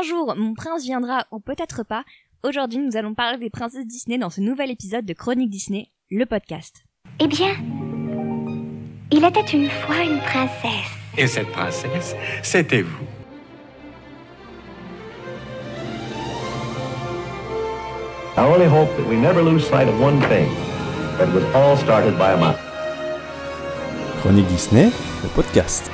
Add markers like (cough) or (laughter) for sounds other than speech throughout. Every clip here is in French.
Un jour, mon prince viendra ou peut-être pas. Aujourd'hui, nous allons parler des princesses Disney dans ce nouvel épisode de Chronique Disney, le podcast. Eh bien, il était une fois une princesse. Et cette princesse, c'était vous. I only hope that we never lose sight of one thing that it was all started by a mouse. Chronique Disney, le podcast.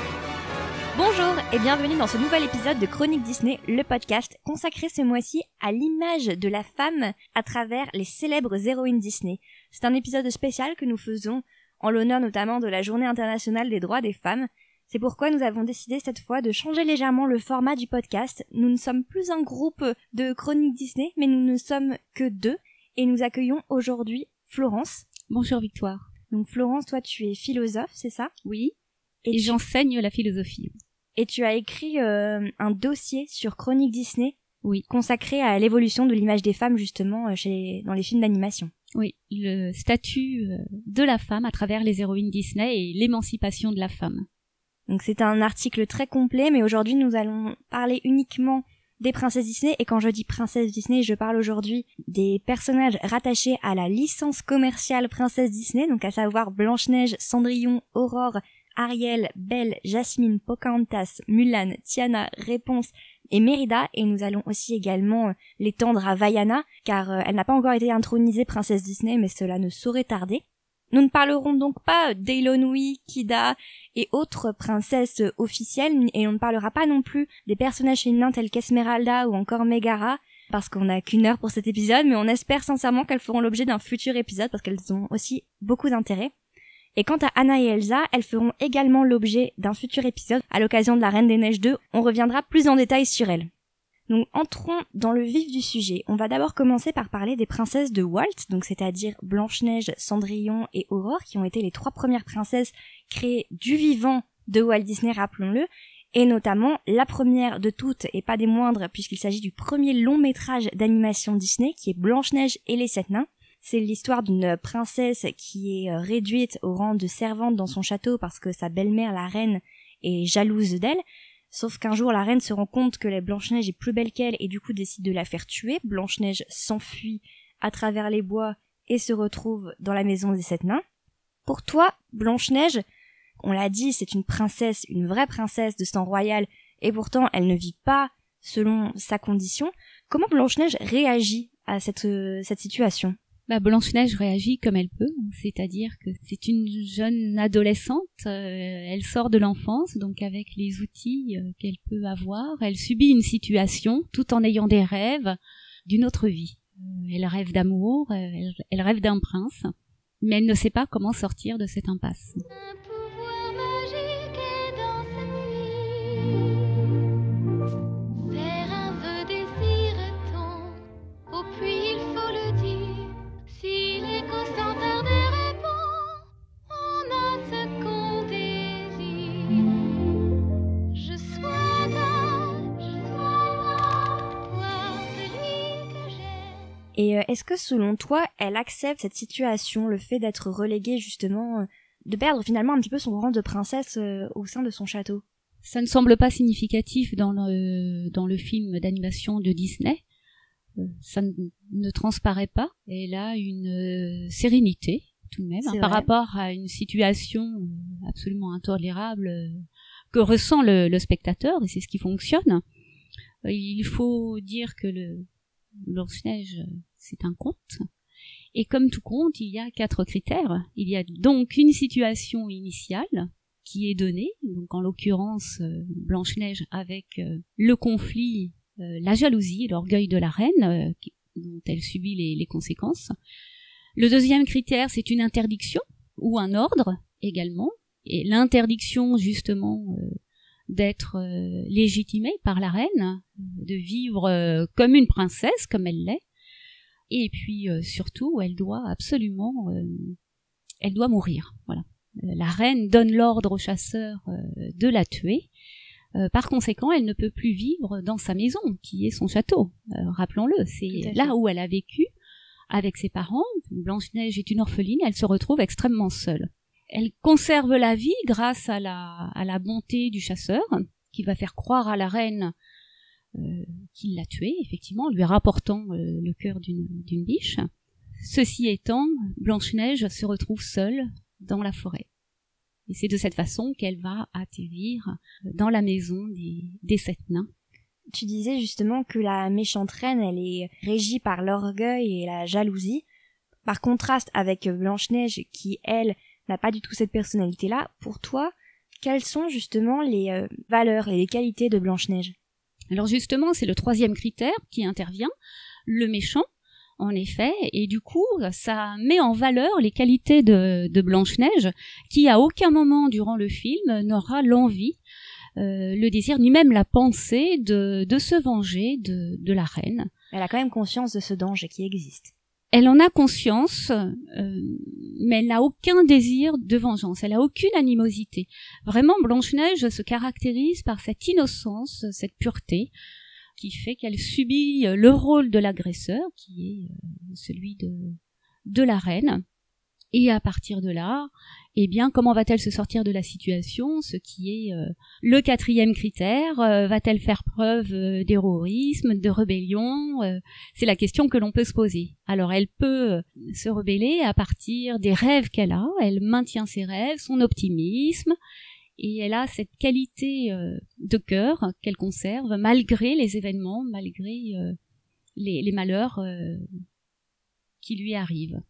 Et bienvenue dans ce nouvel épisode de Chronique Disney, le podcast consacré ce mois-ci à l'image de la femme à travers les célèbres héroïnes Disney. C'est un épisode spécial que nous faisons en l'honneur notamment de la Journée internationale des droits des femmes. C'est pourquoi nous avons décidé cette fois de changer légèrement le format du podcast. Nous ne sommes plus un groupe de Chronique Disney, mais nous ne sommes que deux et nous accueillons aujourd'hui Florence. Bonjour Victoire. Donc Florence, toi tu es philosophe, c'est ça? Oui. Et, Et tu- j'enseigne la philosophie. Et tu as écrit euh, un dossier sur Chronique Disney Oui. consacré à l'évolution de l'image des femmes justement euh, chez dans les films d'animation. Oui, le statut euh, de la femme à travers les héroïnes Disney et l'émancipation de la femme. Donc c'est un article très complet, mais aujourd'hui nous allons parler uniquement des princesses Disney. Et quand je dis princesses Disney, je parle aujourd'hui des personnages rattachés à la licence commerciale princesse Disney, donc à savoir Blanche-Neige, Cendrillon, Aurore, Ariel, Belle, Jasmine, Pocahontas, Mulan, Tiana, Réponse et Mérida. Et nous allons aussi également euh, l'étendre à Vaiana, car euh, elle n'a pas encore été intronisée princesse Disney, mais cela ne saurait tarder. Nous ne parlerons donc pas d'Eilonui, Kida, et autres princesses officielles, et on ne parlera pas non plus des personnages féminins tels qu'Esmeralda ou encore Megara, parce qu'on n'a qu'une heure pour cet épisode, mais on espère sincèrement qu'elles feront l'objet d'un futur épisode, parce qu'elles ont aussi beaucoup d'intérêt. Et quant à Anna et Elsa, elles feront également l'objet d'un futur épisode à l'occasion de la Reine des Neiges 2, on reviendra plus en détail sur elles. Donc entrons dans le vif du sujet. On va d'abord commencer par parler des princesses de Walt, donc c'est-à-dire Blanche-Neige, Cendrillon et Aurore, qui ont été les trois premières princesses créées du vivant de Walt Disney, rappelons-le, et notamment la première de toutes et pas des moindres puisqu'il s'agit du premier long métrage d'animation Disney qui est Blanche-Neige et les sept nains. C'est l'histoire d'une princesse qui est euh, réduite au rang de servante dans son château parce que sa belle-mère, la reine, est jalouse d'elle. Sauf qu'un jour, la reine se rend compte que la Blanche-Neige est plus belle qu'elle et du coup décide de la faire tuer. Blanche-Neige s'enfuit à travers les bois et se retrouve dans la maison des sept nains. Pour toi, Blanche-Neige, on l'a dit, c'est une princesse, une vraie princesse de sang royal, et pourtant elle ne vit pas selon sa condition. Comment Blanche-Neige réagit à cette, euh, cette situation? Bah, Blanche-Neige réagit comme elle peut, c'est-à-dire que c'est une jeune adolescente, euh, elle sort de l'enfance, donc avec les outils euh, qu'elle peut avoir, elle subit une situation tout en ayant des rêves d'une autre vie. Euh, elle rêve d'amour, elle rêve d'un prince, mais elle ne sait pas comment sortir de cette impasse. Et euh, est-ce que selon toi, elle accepte cette situation, le fait d'être reléguée justement, euh, de perdre finalement un petit peu son rang de princesse euh, au sein de son château? Ça ne semble pas significatif dans le, dans le film d'animation de Disney. Ça ne, ne transparaît pas. Elle a une euh, sérénité tout de même hein, par rapport à une situation absolument intolérable euh, que ressent le, le spectateur et c'est ce qui fonctionne. Il faut dire que le Blanche-Neige, c'est un conte. Et comme tout conte, il y a quatre critères. Il y a donc une situation initiale, qui est donnée, donc en l'occurrence euh, Blanche-Neige avec euh, le conflit, euh, la jalousie et l'orgueil de la reine, dont elle subit les, conséquences. Le deuxième critère, c'est une interdiction ou un ordre également, et l'interdiction justement d'être euh, légitimée par la reine, de vivre euh, comme une princesse, comme elle l'est, et puis euh, surtout, elle doit absolument, euh, elle doit mourir. Voilà. La reine donne l'ordre aux chasseurs euh, de la tuer. Euh, par conséquent, elle ne peut plus vivre dans sa maison, qui est son château. Euh, Rappelons-le, c'est là où elle a vécu avec ses parents. Blanche-Neige est une orpheline, elle se retrouve extrêmement seule. Elle conserve la vie grâce à la, à la bonté du chasseur, qui va faire croire à la reine euh, qu'il l'a tué, effectivement, en lui rapportant euh, le cœur d'une d'une biche. Ceci étant, Blanche-Neige se retrouve seule dans la forêt. Et c'est de cette façon qu'elle va atterrir dans la maison des, des sept nains. Tu disais justement que la méchante reine, elle est régie par l'orgueil et la jalousie. Par contraste avec Blanche-Neige, qui, elle, n'a pas du tout cette personnalité-là. Pour toi, quelles sont justement les euh, valeurs et les qualités de Blanche-Neige? Alors justement, c'est le troisième critère qui intervient, le méchant, en effet, et du coup, ça met en valeur les qualités de, de Blanche-Neige, qui à aucun moment durant le film n'aura l'envie, euh, le désir, ni même la pensée de, de se venger de, de la reine. Elle a quand même conscience de ce danger qui existe. Elle en a conscience, euh, mais elle n'a aucun désir de vengeance, elle a aucune animosité. Vraiment, Blanche-Neige se caractérise par cette innocence, cette pureté, qui fait qu'elle subit le rôle de l'agresseur, qui est euh, celui de, de la reine. Et à partir de là, eh bien, comment va-t-elle se sortir de la situation Ce qui est euh, le quatrième critère. Euh, va-t-elle faire preuve euh, d'héroïsme, de rébellion C'est la question que l'on peut se poser. Alors, elle peut se rebeller à partir des rêves qu'elle a. Elle maintient ses rêves, son optimisme, et elle a cette qualité de cœur qu'elle conserve malgré les événements, malgré les, malheurs qui lui arrivent.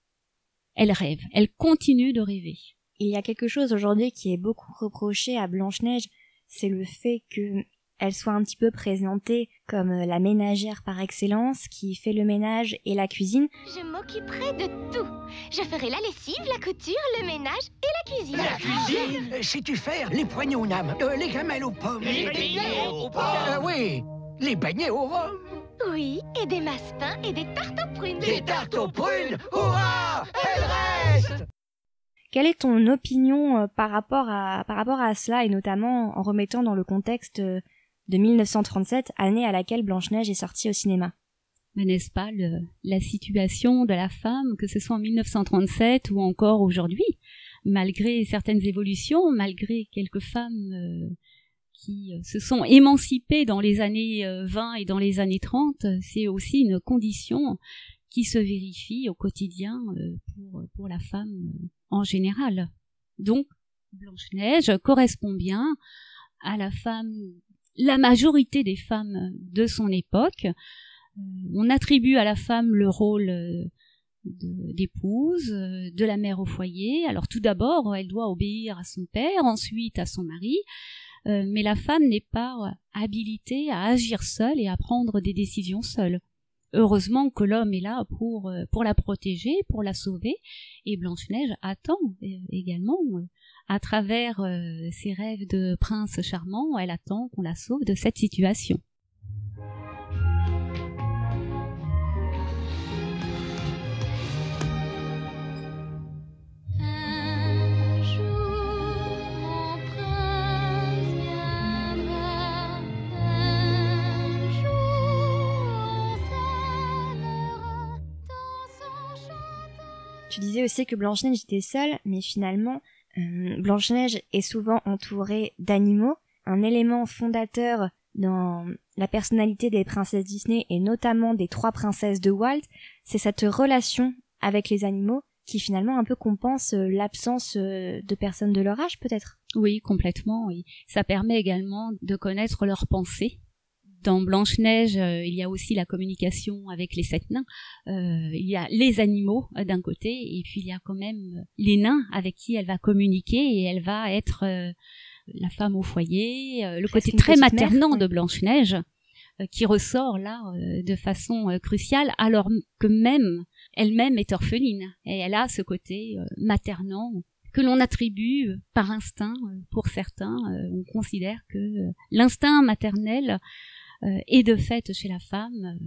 Elle rêve, elle continue de rêver. Il y a quelque chose aujourd'hui qui est beaucoup reproché à Blanche-Neige, c'est le fait que elle soit un petit peu présentée comme euh, la ménagère par excellence qui fait le ménage et la cuisine. Je m'occuperai de tout. Je ferai la lessive, la couture, le ménage et la cuisine. La cuisine? Euh, Sais-tu faire les poignets aux nam, euh, les gamelles aux pommes Les beignets aux pommes. Euh, Oui, les beignets au rhum Oui, et des massepains et des tartes aux prunes. Des tartes aux prunes Hurrah Elle reste Quelle est ton opinion euh, par rapport à par rapport à cela et notamment en remettant dans le contexte euh, de 1937, année à laquelle Blanche-Neige est sortie au cinéma? N'est-ce pas la situation de la femme, que ce soit en 1937 ou encore aujourd'hui, malgré certaines évolutions, malgré quelques femmes euh, qui se sont émancipées dans les années euh, 20 et dans les années 30, euh, c'est aussi une condition qui se vérifie au quotidien euh, pour, la femme euh, en général. Donc, Blanche-Neige correspond bien à la femme, la majorité des femmes de son époque, euh, on attribue à la femme le rôle d'épouse, de la mère au foyer. Alors tout d'abord, elle doit obéir à son père, ensuite à son mari, mais la femme n'est pas habilitée à agir seule et à prendre des décisions seule. Heureusement que l'homme est là pour euh, pour la protéger, pour la sauver, et Blanche-Neige attend euh, également, euh, à travers ses rêves de prince charmant, elle attend qu'on la sauve de cette situation. Disais aussi que Blanche-Neige était seule, mais finalement, euh, Blanche-Neige est souvent entourée d'animaux, un élément fondateur dans la personnalité des princesses Disney et notamment des trois princesses de Walt, c'est cette relation avec les animaux qui finalement un peu compense euh, l'absence euh, de personnes de leur âge peut-être? Oui, complètement. Oui. Ça permet également de connaître leurs pensées. Dans Blanche-Neige, euh, il y a aussi la communication avec les sept nains. Euh, il y a les animaux euh, d'un côté, et puis il y a quand même les nains avec qui elle va communiquer et elle va être la femme au foyer, le côté très mère, maternant de Blanche-Neige qui ressort là de façon cruciale, alors que même elle-même est orpheline et elle a ce côté maternant que l'on attribue par instinct pour certains. on considère que l'instinct maternel euh, est de fait chez la femme. euh,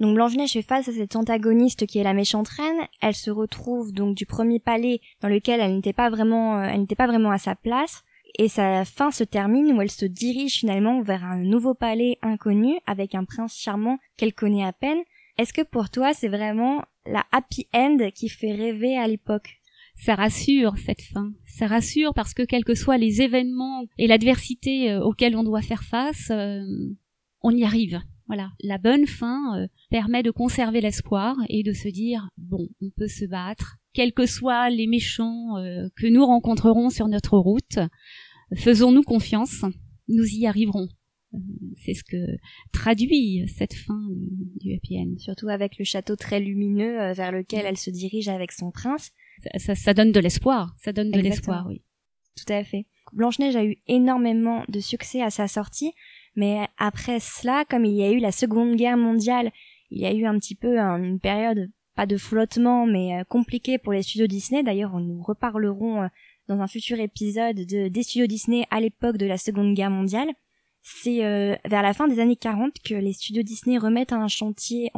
Donc Blanche-Neige fait face à cette antagoniste qui est la méchante reine. Elle se retrouve donc du premier palais dans lequel elle n'était pas vraiment, euh, elle n'était pas vraiment à sa place. Et sa fin se termine où elle se dirige finalement vers un nouveau palais inconnu avec un prince charmant qu'elle connaît à peine. Est-ce que pour toi c'est vraiment la happy end qui fait rêver à l'époque? Ça rassure cette fin. Ça rassure parce que quels que soient les événements et l'adversité auxquels on doit faire face, euh, on y arrive. Voilà, la bonne fin euh, permet de conserver l'espoir et de se dire bon, on peut se battre, quels que soient les méchants euh, que nous rencontrerons sur notre route. Faisons-nous confiance, nous y arriverons. Euh, C'est ce que traduit cette fin du, happy end. Surtout avec le château très lumineux vers lequel elle se dirige avec son prince. Ça, ça- ça donne de l'espoir, ça donne de l'espoir, oui. Tout à fait. Blanche-Neige a eu énormément de succès à sa sortie, mais après cela, comme il y a eu la Seconde Guerre mondiale, il y a eu un petit peu un- une période, pas de flottement, mais euh, compliquée pour les studios Disney. D'ailleurs, nous reparlerons euh, dans un futur épisode de, des studios Disney à l'époque de la Seconde Guerre mondiale. C'est euh, vers la fin des années 40 que les studios Disney remettent en chantier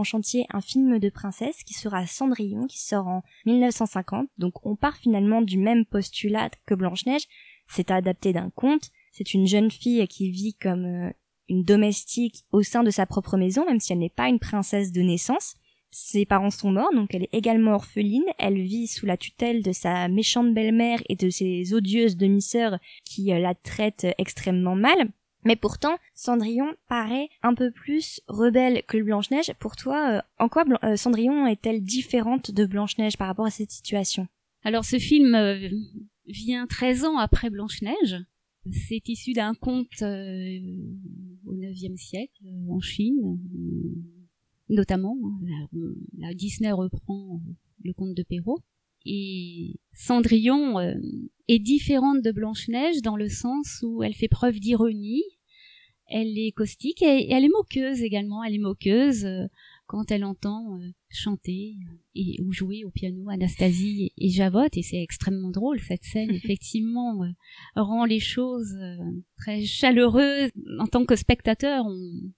un film de princesse qui sera Cendrillon, qui sort en 1950. Donc on part finalement du même postulat que Blanche-Neige, c'est adapté d'un conte. C'est une jeune fille qui vit comme une domestique au sein de sa propre maison, même si elle n'est pas une princesse de naissance. Ses parents sont morts, donc elle est également orpheline. Elle vit sous la tutelle de sa méchante belle-mère et de ses odieuses demi-sœurs qui euh, la traitent extrêmement mal. Mais pourtant, Cendrillon paraît un peu plus rebelle que Blanche-Neige. Pour toi, euh, en quoi euh, Cendrillon est-elle différente de Blanche-Neige par rapport à cette situation? Alors ce film euh, vient 13 ans après Blanche-Neige. C'est issu d'un conte euh, au IXe siècle euh, en Chine, euh, notamment. hein, La, la Disney reprend euh, le conte de Perrault. Et Cendrillon est différente de Blanche-Neige dans le sens où elle fait preuve d'ironie, elle est caustique et, et elle est moqueuse également. Elle est moqueuse quand elle entend euh, chanter et ou jouer au piano Anastasie et, et Javotte et c'est extrêmement drôle cette scène (laughs) effectivement euh, rend les choses euh, très chaleureuses. En tant que spectateur on-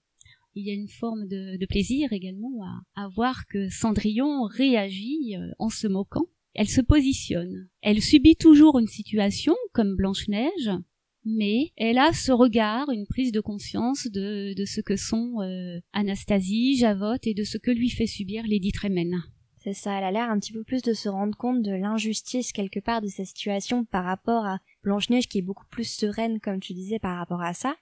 il y a une forme de, de plaisir également à, à voir que Cendrillon réagit euh, en se moquant. Elle se positionne. Elle subit toujours une situation comme Blanche-Neige mais elle a ce regard, une prise de conscience de, de ce que sont euh, Anastasie, Javotte et de ce que lui fait subir Lady Tremaine. C'est ça, elle a l'air un petit peu plus de se rendre compte de l'injustice quelque part de sa situation par rapport à Blanche-Neige qui est beaucoup plus sereine, comme tu disais, par rapport à ça.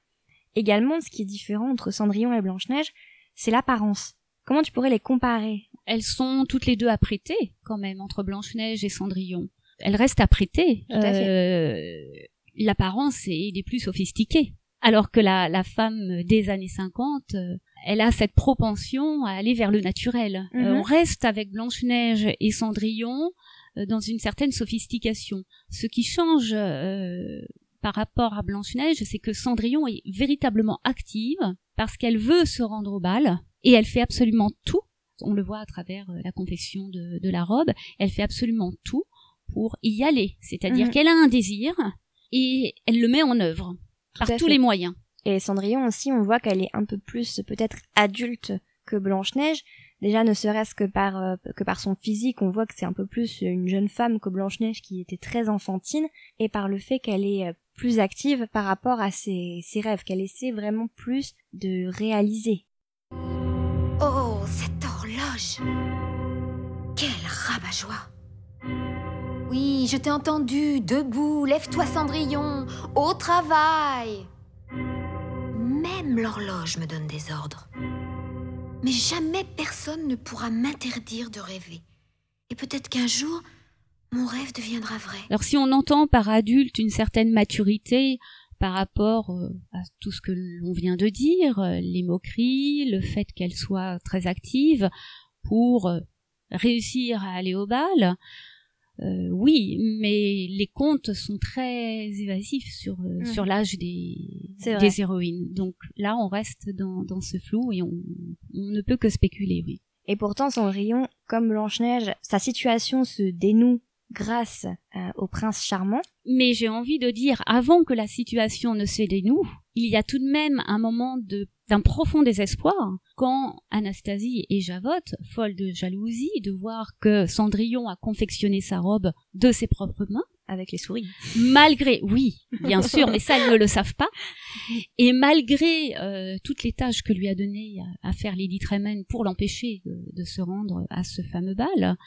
Également, ce qui est différent entre Cendrillon et Blanche-Neige, c'est l'apparence. Comment tu pourrais les comparer? Elles sont toutes les deux apprêtées quand même entre Blanche-Neige et Cendrillon. Elles restent apprêtées. Tout à Euh, L'apparence est des plus sophistiquées. Alors que la, la femme des années 50, euh, elle a cette propension à aller vers le naturel. Euh, Mhm. on reste avec Blanche-Neige et Cendrillon euh, dans une certaine sophistication. Ce qui change euh, par rapport à Blanche-Neige, c'est que Cendrillon est véritablement active parce qu'elle veut se rendre au bal et elle fait absolument tout. On le voit à travers la confection de, de la robe. Elle fait absolument tout pour y aller. C'est-à dire Mhm. qu'elle a un désir et elle le met en œuvre par tous fait. les moyens. Et Cendrillon aussi, on voit qu'elle est un peu plus peut-être adulte que Blanche-Neige. Déjà, ne serait-ce que par euh, que par son physique, on voit que c'est un peu plus une jeune femme que Blanche-Neige qui était très enfantine, et par le fait qu'elle est euh, plus active par rapport à ses, ses rêves, qu'elle essaie vraiment plus de réaliser. Oh, cette horloge Quel rabat-joie Oui, je t'ai entendu. Debout, lève-toi, Cendrillon. Au travail Même l'horloge me donne des ordres. Mais jamais personne ne pourra m'interdire de rêver. Et peut-être qu'un jour, mon rêve deviendra vrai. Alors si on entend par adulte une certaine maturité par rapport euh, à tout ce que l'on vient de dire, euh, les moqueries, le fait qu'elle soit très active pour euh, réussir à aller au bal, euh, oui, mais les contes sont très évasifs sur euh, Mhm. sur l'âge des des héroïnes. Donc là, on reste dans dans ce flou et on on ne peut que spéculer, oui. Et pourtant, Cendrillon, comme Blanche-Neige, sa situation se dénoue grâce euh, au prince charmant. Mais j'ai envie de dire, avant que la situation ne se dénoue, il y a tout de même un moment de d'un profond désespoir quand Anastasie et Javotte, folles de jalousie de voir que Cendrillon a confectionné sa robe de ses propres mains, avec les souris. malgré, oui, bien (laughs) sûr, mais ça elles ne le savent pas, et malgré euh, toutes les tâches que lui a données à, à faire Lady Tremaine pour l'empêcher de, de se rendre à ce fameux bal,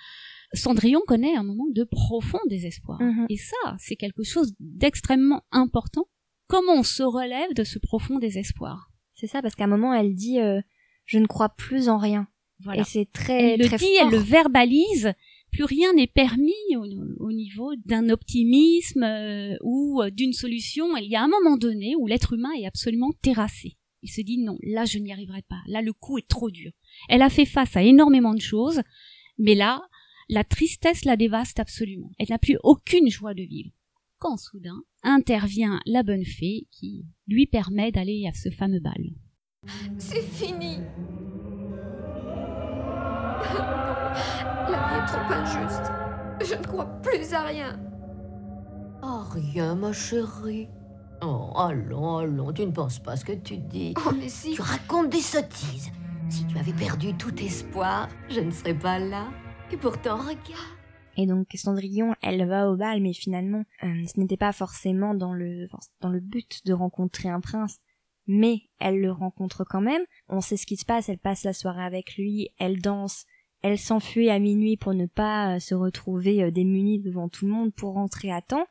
Cendrillon connaît un moment de profond désespoir. Mhm. Et ça, c'est quelque chose d'extrêmement important. Comment on se relève de ce profond désespoir? C'est ça, parce qu'à un moment, elle dit euh, je ne crois plus en rien. Voilà. Et c'est très, elle le très dit, elle le verbalise. Plus rien n'est permis au, au niveau d'un optimisme euh, ou euh, d'une solution. Il y a un moment donné où l'être humain est absolument terrassé. Il se dit non, là je n'y arriverai pas. Là le coup est trop dur. Elle a fait face à énormément de choses, mais là la tristesse la dévaste absolument. Elle n'a plus aucune joie de vivre. Quand soudain intervient la bonne fée qui lui permet d'aller à ce fameux bal. C'est fini. Non, la vie est trop injuste. Je ne crois plus à rien. Oh, rien, ma chérie. Oh, allons, allons, tu ne penses pas ce que tu dis. Oh, mais si. Tu racontes des sottises. Si tu avais perdu tout espoir, je ne serais pas là. Et pourtant, regarde. Et donc Cendrillon, elle va au bal, mais finalement, euh, ce n'était pas forcément dans le dans le but de rencontrer un prince, mais elle le rencontre quand même. On sait ce qui se passe. Elle passe la soirée avec lui, elle danse, elle s'enfuit à minuit pour ne pas euh, se retrouver euh, démunie devant tout le monde pour rentrer à temps.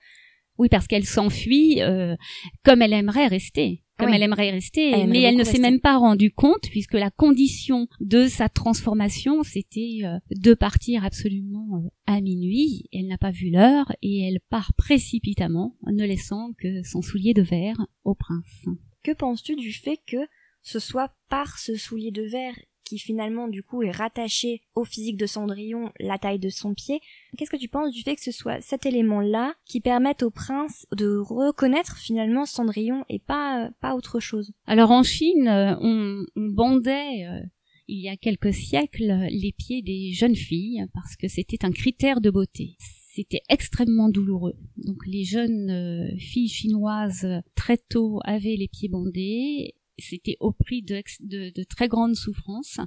Oui, parce qu'elle s'enfuit euh, comme elle aimerait rester. Comme Oui. elle aimerait rester, Elle mais elle ne s'est même pas rendue compte puisque la condition de sa transformation, c'était euh, de partir absolument euh, à minuit. Elle n'a pas vu l'heure et elle part précipitamment, ne laissant que son soulier de verre au prince. Que penses-tu du fait que ce soit par ce soulier de verre qui finalement du coup est rattaché au physique de Cendrillon, la taille de son pied Qu'est-ce que tu penses du fait que ce soit cet élément-là qui permette au prince de reconnaître finalement Cendrillon et pas euh, pas autre chose? Alors en Chine, euh, on, on bandait euh, il y a quelques siècles les pieds des jeunes filles parce que c'était un critère de beauté. C'était extrêmement douloureux. Donc les jeunes filles chinoises très tôt avaient les pieds bandés. C'était au prix de, ex- de, de très grandes souffrances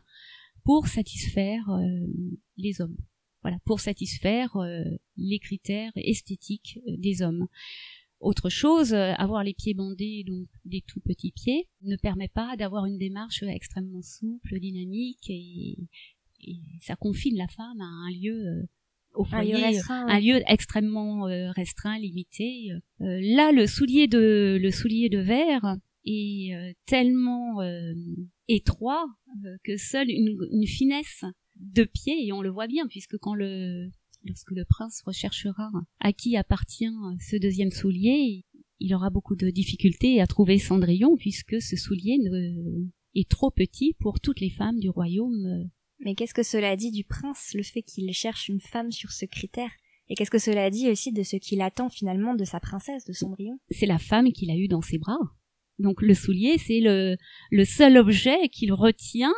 pour satisfaire euh, les hommes. Voilà, pour satisfaire euh, les critères esthétiques euh, des hommes. Autre chose, avoir les pieds bandés, donc des tout petits pieds, ne permet pas d'avoir une démarche extrêmement souple, dynamique, et, et ça confine la femme à un lieu au Un lieu foyer, restreint, un lieu extrêmement restreint, limité. Là, le soulier de le soulier de verre est euh, tellement euh, étroit euh, que seule une, une finesse de pied, et on le voit bien, puisque quand le lorsque le prince recherchera à qui appartient ce deuxième soulier, il aura beaucoup de difficultés à trouver Cendrillon, puisque ce soulier ne- est trop petit pour toutes les femmes du royaume. Mais qu'est-ce que cela dit du prince, le fait qu'il cherche une femme sur ce critère? Et qu'est-ce que cela dit aussi de ce qu'il attend finalement de sa princesse, de Cendrillon? C'est la femme qu'il a eue dans ses bras. Donc le soulier, c'est le, le seul objet qu'il retient,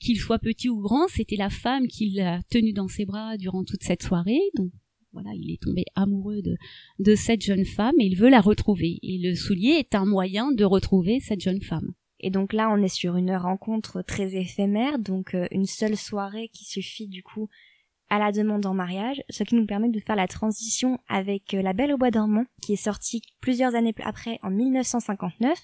qu'il soit petit ou grand, c'était la femme qu'il a tenue dans ses bras durant toute cette soirée. Donc voilà, il est tombé amoureux de, de cette jeune femme et il veut la retrouver. Et le soulier est un moyen de retrouver cette jeune femme. Et donc là, on est sur une rencontre très éphémère, donc euh, une seule soirée qui suffit du coup à la demande en mariage, ce qui nous permet de faire la transition avec euh, La Belle au Bois dormant, qui est sortie plusieurs années après, en 1959.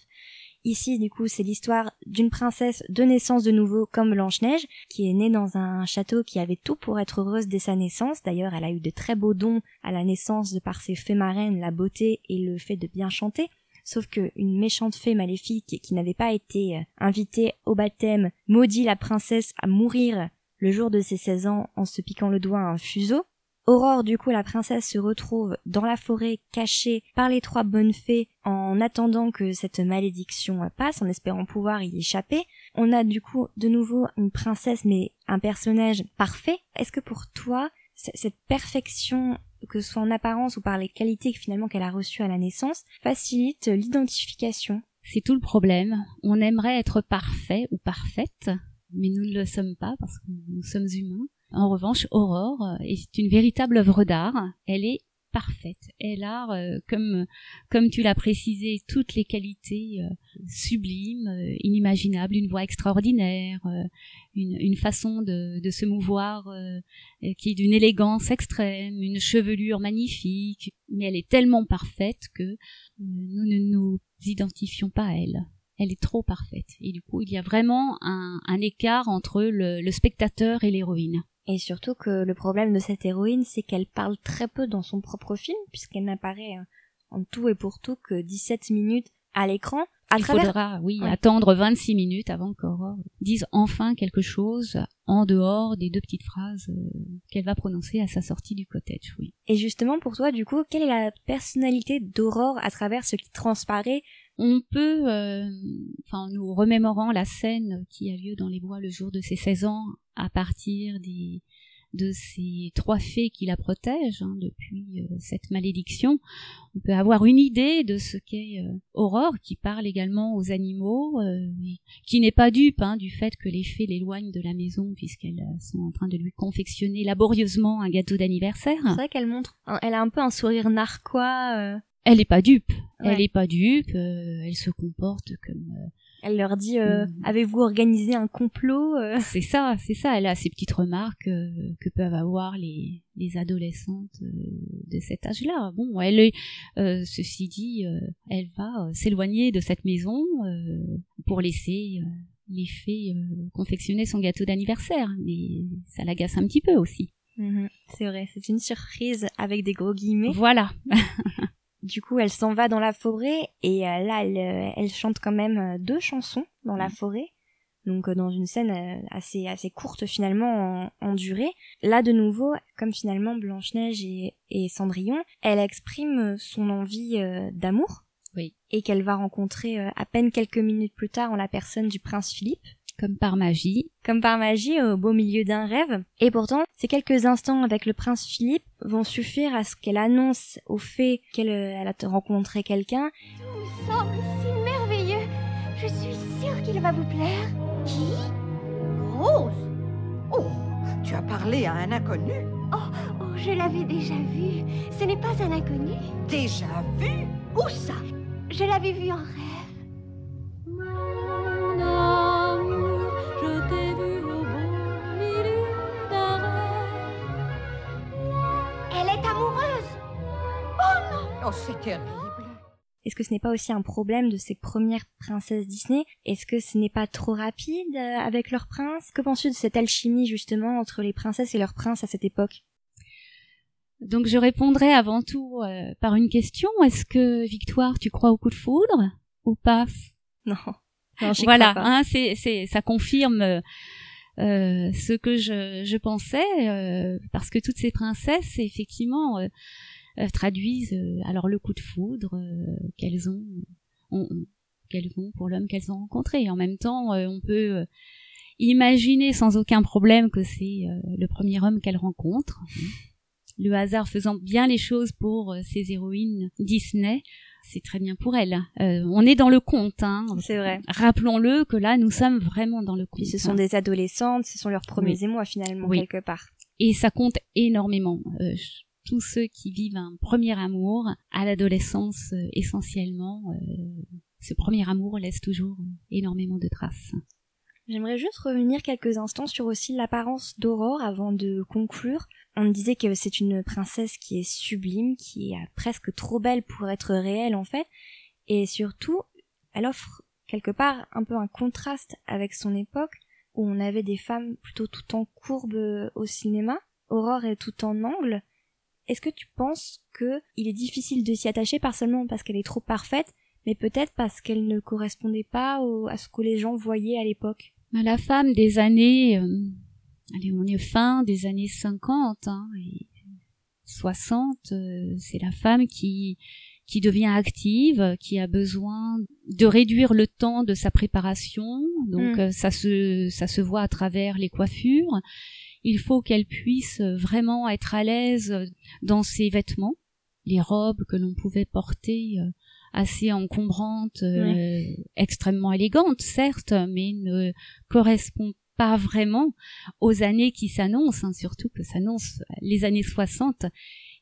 Ici, du coup, c'est l'histoire d'une princesse de naissance de nouveau comme Blanche-Neige, qui est née dans un château qui avait tout pour être heureuse dès sa naissance. D'ailleurs, elle a eu de très beaux dons à la naissance de par ses fées marraines, la beauté et le fait de bien chanter. Sauf que une méchante fée maléfique qui n'avait pas été euh, invitée au baptême maudit la princesse à mourir le jour de ses 16 ans en se piquant le doigt à un fuseau. Aurore, du coup, la princesse se retrouve dans la forêt cachée par les trois bonnes fées en attendant que cette malédiction passe, en espérant pouvoir y échapper. On a du coup de nouveau une princesse mais un personnage parfait. Est-ce que pour toi, cette perfection, que soit en apparence ou par les qualités finalement qu'elle a reçues à la naissance, facilite l'identification? C'est tout le problème. On aimerait être parfait ou parfaite, mais nous ne le sommes pas parce que nous sommes humains. En revanche, Aurore euh, est une véritable œuvre d'art. Elle est parfaite. Elle a, euh, comme comme tu l'as précisé, toutes les qualités euh, sublimes, inimaginables, une voix extraordinaire, une, une façon de, de se mouvoir qui est d'une élégance extrême, une chevelure magnifique, mais elle est tellement parfaite que nous ne nous identifions pas à elle. Elle est trop parfaite. Et du coup, il y a vraiment un, un écart entre le, le spectateur et l'héroïne. Et surtout que le problème de cette héroïne, c'est qu'elle parle très peu dans son propre film, puisqu'elle n'apparaît euh, en tout et pour tout que 17 minutes à l'écran. Il travers- faudra, oui, Ouais. attendre 26 minutes avant qu'Aurore dise enfin quelque chose en dehors des deux petites phrases euh, qu'elle va prononcer à sa sortie du cottage, oui. Et justement, pour toi, du coup, quelle est la personnalité d'Aurore à travers ce qui transparaît On peut, euh, enfin, en nous remémorant la scène qui a lieu dans les bois le jour de ses 16 ans, à partir des, de ces trois fées qui la protègent hein, depuis euh, cette malédiction, on peut avoir une idée de ce qu'est euh, Aurore, qui parle également aux animaux, euh, qui n'est pas dupe hein, du fait que les fées l'éloignent de la maison puisqu'elles sont en train de lui confectionner laborieusement un gâteau d'anniversaire. C'est vrai qu'elle montre, elle a un peu un sourire narquois. Elle n'est pas dupe. Elle n'est pas dupe. euh, elle se comporte comme euh, elle leur dit, euh, Mm. avez-vous organisé un complot euh? C'est ça, c'est ça. Elle a ces petites remarques que peuvent avoir les, les adolescentes de cet âge-là. Bon, elle est, euh, ceci dit, elle va s'éloigner de cette maison euh, pour laisser les fées confectionner son gâteau d'anniversaire. Mais ça l'agace un petit peu aussi. Mhm, C'est vrai, c'est une surprise avec des gros guillemets. Voilà. (laughs) Du coup, elle s'en va dans la forêt et euh, là, elle, euh, elle chante quand même euh, deux chansons dans la forêt. Donc euh, dans une scène assez assez courte finalement en, en durée. Là de nouveau, comme finalement Blanche-Neige et, et Cendrillon, elle exprime son envie d'amour. Oui. Et qu'elle va rencontrer à peine quelques minutes plus tard en la personne du prince Philippe. Comme par magie. Comme par magie, au beau milieu d'un rêve. Et pourtant, ces quelques instants avec le prince Philippe vont suffire à ce qu'elle annonce au fait qu'elle euh, elle a rencontré quelqu'un. Tout me semble si merveilleux. Je suis sûre qu'il va vous plaire. Qui? Rose? Oh, tu as parlé à un inconnu Oh, je l'avais déjà vu. Ce n'est pas un inconnu. Déjà vu? Où ça? Je l'avais vu en rêve. Terrible. Est-ce que ce n'est pas aussi un problème de ces premières princesses Disney? Est-ce que ce n'est pas trop rapide euh, avec leur prince Que penses-tu de cette alchimie justement entre les princesses et leurs princes à cette époque? Donc je répondrai avant tout euh, par une question. Est-ce que Victoire, tu crois au coup de foudre? Ou pas? Non. Voilà, crois pas. hein, c'est, c'est, ça confirme euh, ce que je, je pensais, euh, parce que toutes ces princesses, effectivement, traduisent euh, alors le coup de foudre euh, qu'elles ont, ont- ont- qu'elles ont pour l'homme qu'elles ont rencontré. Et en même temps, euh, on peut euh, imaginer sans aucun problème que c'est euh, le premier homme qu'elles rencontrent. Le hasard faisant bien les choses pour euh, ces héroïnes Disney, c'est très bien pour elles. Euh, on est dans le conte, hein. C'est vrai. Rappelons-le que là, nous sommes vraiment dans le conte. Ce sont hein. des adolescentes, ce sont leurs premiers Oui. émois finalement Oui. quelque part. Et ça compte énormément. Euh, je- tous ceux qui vivent un premier amour à l'adolescence, euh, essentiellement, euh, ce premier amour laisse toujours énormément de traces. J'aimerais juste revenir quelques instants sur aussi l'apparence d'Aurore avant de conclure. On disait que c'est une princesse qui est sublime, qui est euh, presque trop belle pour être réelle en fait, et surtout, elle offre quelque part un peu un contraste avec son époque où on avait des femmes plutôt tout en courbe au cinéma. Aurore est tout en angle. Est-ce que tu penses que il est difficile de s'y attacher pas seulement parce qu'elle est trop parfaite, mais peut-être parce qu'elle ne correspondait pas au- à ce que les gens voyaient à l'époque? La femme des années, euh, allez, on est fin des années 50 hein, et 60, euh, c'est la femme qui qui devient active, qui a besoin de réduire le temps de sa préparation. Donc Mm. euh, ça se ça se voit à travers les coiffures. Il faut qu'elle puisse vraiment être à l'aise dans ses vêtements, les robes que l'on pouvait porter euh, assez encombrantes, euh, extrêmement élégantes certes, mais ne correspondent pas vraiment aux années qui s'annoncent, hein, surtout que s'annoncent les années 60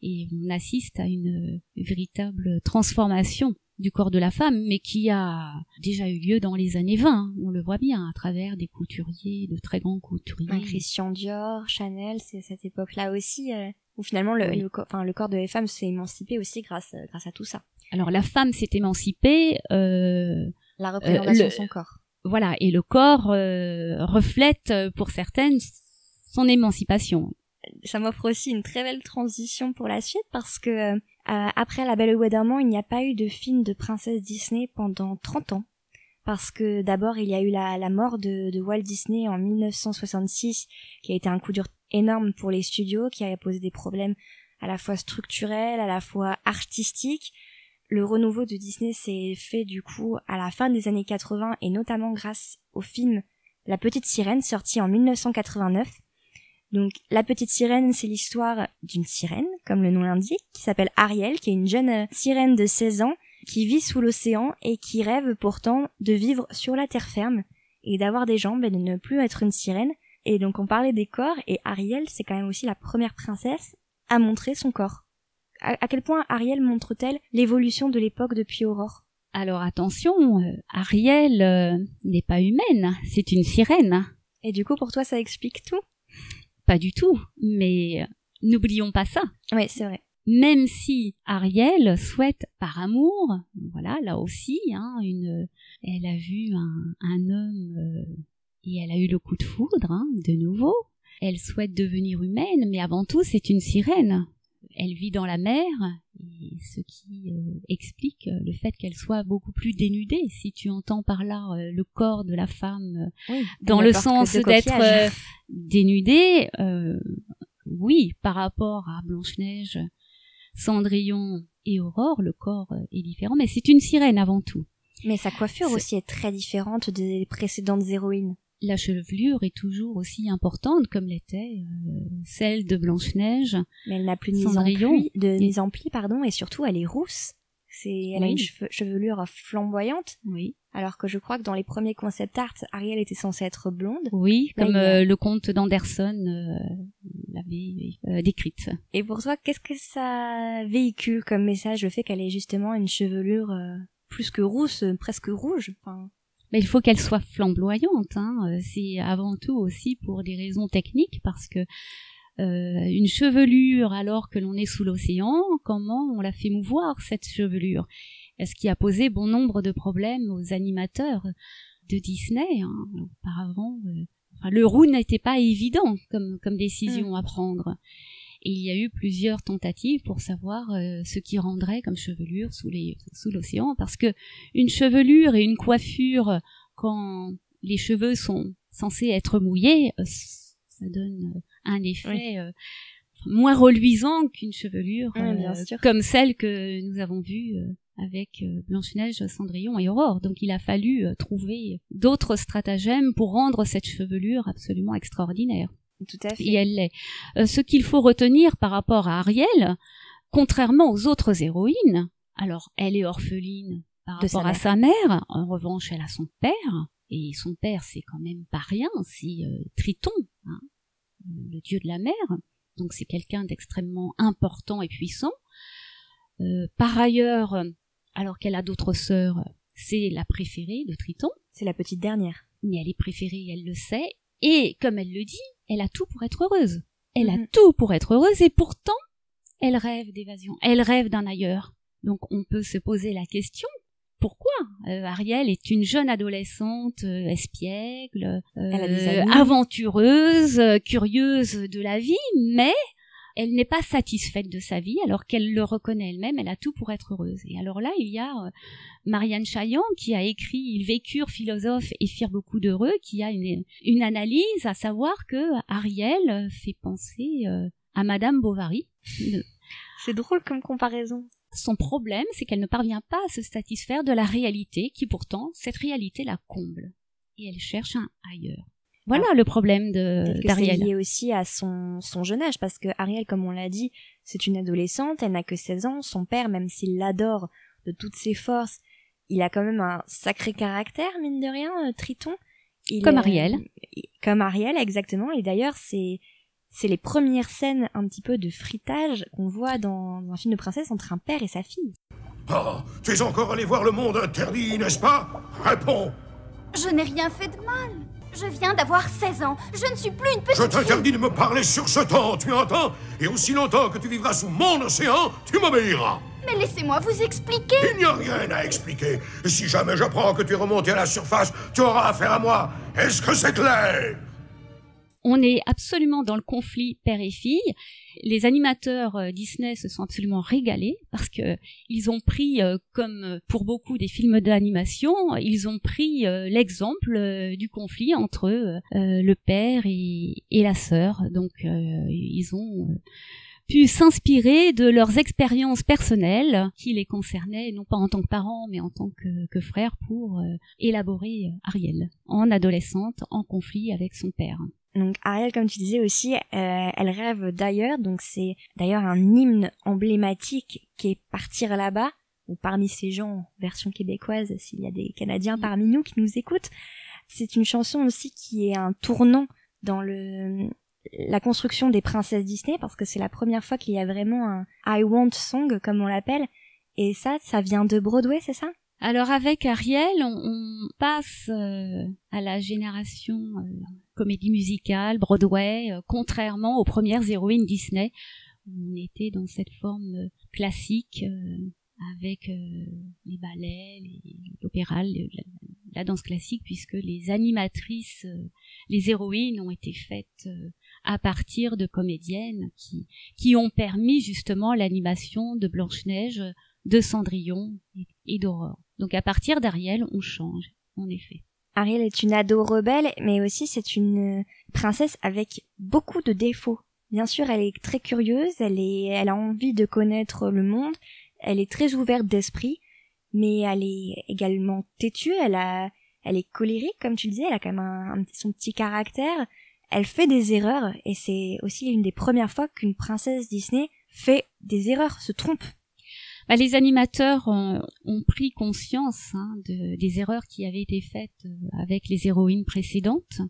et on assiste à une euh, véritable transformation du corps de la femme, mais qui a déjà eu lieu dans les années 20. hein. On le voit bien à travers des couturiers, de très grands couturiers. Ouais, Christian Dior, Chanel, c'est cette époque-là aussi euh, où finalement le, Oui. le, co- enfin, le corps de les femmes s'est émancipé aussi grâce, euh, grâce à tout ça. Alors la femme s'est émancipée, euh, La représentation le- de son corps. voilà, et le corps euh, reflète euh, pour certaines son émancipation. Ça m'offre aussi une très belle transition pour la suite parce que euh, après La Belle au bois dormant, il n'y a pas eu de film de princesse Disney pendant 30 ans. parce que d'abord il y a eu la, la mort de, de Walt Disney en 1966 qui a été un coup dur énorme pour les studios, qui a posé des problèmes à la fois structurels, à la fois artistiques. Le renouveau de Disney s'est fait du coup à la fin des années 80 et notamment grâce au film La Petite Sirène sorti en 1989. Donc La Petite Sirène, c'est l'histoire d'une sirène, comme le nom l'indique, qui s'appelle Ariel, qui est une jeune euh, sirène de 16 ans qui vit sous l'océan et qui rêve pourtant de vivre sur la terre ferme et d'avoir des jambes et de ne plus être une sirène. Et donc on parlait des corps et Ariel, c'est quand même aussi la première princesse à montrer son corps. À, à quel point Ariel montre-t-elle l'évolution de l'époque depuis Aurore? Alors attention, euh, Ariel euh, n'est pas humaine, c'est une sirène. Et du coup, pour toi, ça explique tout? Pas du tout, mais euh, n'oublions pas ça. Oui, c'est vrai. Même si Ariel souhaite par amour, voilà, là aussi, hein, une, elle a vu un, un homme euh, et elle a eu le coup de foudre, hein, de nouveau. Elle souhaite devenir humaine, mais avant tout, c'est une sirène. Elle vit dans la mer, et ce qui euh, explique euh, le fait qu'elle soit beaucoup plus dénudée. Si tu entends par là euh, le corps de la femme Oui, dans le sens d'être dénudée, oui, par rapport à Blanche-Neige, Cendrillon et Aurore, le corps est différent, mais c'est une sirène avant tout. Mais sa coiffure aussi est très différente des précédentes héroïnes. La chevelure est toujours aussi importante comme l'était euh, celle de Blanche-Neige. Mais elle n'a plus de mise de mise en pli, pardon, et surtout elle est rousse. C'est, elle a une cheve- chevelure flamboyante, Oui. alors que je crois que dans les premiers concept art, Ariel était censée être blonde. Oui, Là, comme a- euh, le conte d'Anderson euh, l'avait euh, décrite. Et pour toi, qu'est-ce que ça véhicule comme message, le fait qu'elle ait justement une chevelure euh, plus que rousse, presque rouge? Enfin, Mais il faut qu'elle soit flamboyante. Hein. Euh, C'est avant tout aussi pour des raisons techniques, parce que euh, une chevelure alors que l'on est sous l'océan, comment on la fait mouvoir cette chevelure? Ce qui a posé bon nombre de problèmes aux animateurs de Disney. hein? Auparavant, euh, enfin, le roux n'était pas évident comme, comme décision à prendre. Et il y a eu plusieurs tentatives pour savoir euh, ce qui rendrait comme chevelure sous les sous l'océan, parce que une chevelure et une coiffure quand les cheveux sont censés être mouillés, euh, ça donne euh, un effet euh, moins reluisant qu'une chevelure Oui, bien sûr. comme celle que nous avons vue avec Blanche-Neige, Cendrillon et Aurore. Donc il a fallu trouver d'autres stratagèmes pour rendre cette chevelure absolument extraordinaire. Tout à fait. Et elle l'est. Euh, ce qu'il faut retenir par rapport à Ariel, contrairement aux autres héroïnes, alors elle est orpheline par De sa rapport à sa mère, en revanche elle a son père, et son père c'est quand même pas rien, c'est euh, Triton, hein, le dieu de la mer, donc c'est quelqu'un d'extrêmement important et puissant. Euh, par ailleurs, alors qu'elle a d'autres sœurs, c'est la préférée de Triton, C'est la petite dernière. mais elle est préférée, elle le sait, et comme elle le dit, elle a tout pour être heureuse. Elle a Mhm. tout pour être heureuse, et pourtant, elle rêve d'évasion, elle rêve d'un ailleurs. Donc on peut se poser la question, pourquoi Euh, Ariel est une jeune adolescente euh, espiègle, euh, amis. aventureuse, curieuse de la vie, mais elle n'est pas satisfaite de sa vie alors qu'elle le reconnaît elle-même, elle a tout pour être heureuse. Et alors là, il y a euh, Marianne Chaillan qui a écrit Ils vécurent philosophes et firent beaucoup d'heureux, qui a une, une analyse à savoir que Ariel fait penser euh, à Madame Bovary. (laughs) C'est drôle comme comparaison. Son problème, c'est qu'elle ne parvient pas à se satisfaire de la réalité, qui pourtant, cette réalité la comble. Et elle cherche un ailleurs. Voilà le problème de que c'est d'Ariel. lié aussi à son, son jeune âge, parce que Ariel, comme on l'a dit, c'est une adolescente, elle n'a que 16 ans, son père, même s'il l'adore de toutes ses forces, il a quand même un sacré caractère, mine de rien, euh, Triton. Il, Comme euh, Ariel. Comme Ariel, exactement, et d'ailleurs, c'est, c'est les premières scènes un petit peu de fritage qu'on voit dans, dans un film de princesse entre un père et sa fille. Oh, tu es encore allé voir le monde interdit, n'est-ce pas? Réponds Je n'ai rien fait de mal. Je viens d'avoir 16 ans. Je ne suis plus une petite Je t'interdis de me parler sur ce temps, tu entends Et aussi longtemps que tu vivras sous mon océan, tu m'obéiras Mais laissez-moi vous expliquer. Il n'y a rien à expliquer. Et si jamais j'apprends que tu es remonté à la surface, tu auras affaire à moi. Est-ce que c'est clair? On est absolument dans le conflit père et fille. Les animateurs euh, Disney se sont absolument régalés parce que ils ont pris, euh, comme pour beaucoup des films d'animation, ils ont pris euh, l'exemple euh, du conflit entre euh, le père et, la sœur. Donc ils ont pu s'inspirer de leurs expériences personnelles qui les concernaient non pas en tant que parents mais en tant que frères pour élaborer Ariel en adolescente en conflit avec son père. Donc Ariel, comme tu disais aussi, euh, elle rêve d'ailleurs. Donc c'est d'ailleurs un hymne emblématique qui est Partir là-bas. Ou parmi ces gens, version québécoise, s'il y a des Canadiens parmi nous qui nous écoutent, c'est une chanson aussi qui est un tournant dans le la construction des princesses Disney parce que c'est la première fois qu'il y a vraiment un I want song comme on l'appelle. Et ça, ça vient de Broadway, c'est ça? Alors avec Ariel, on, on passe euh, à la génération euh, comédie musicale, Broadway, euh, contrairement aux premières héroïnes Disney. On était dans cette forme classique avec les ballets, l'opéra, la, la, danse classique, puisque les animatrices, les héroïnes ont été faites à partir de comédiennes qui, qui ont permis justement l'animation de Blanche-Neige, de Cendrillon et d'Aurore. Donc à partir d'Ariel, on change, en effet. Ariel est une ado rebelle, mais aussi c'est une princesse avec beaucoup de défauts. Bien sûr, elle est très curieuse, elle est, elle a envie de connaître le monde, elle est très ouverte d'esprit, mais elle est également têtue, elle a, elle est colérique, comme tu le disais, elle a quand même un, son petit caractère, elle fait des erreurs, et c'est aussi une des premières fois qu'une princesse Disney fait des erreurs, se trompe. Bah, les animateurs ont, pris conscience hein, de, des erreurs qui avaient été faites euh, avec les héroïnes précédentes.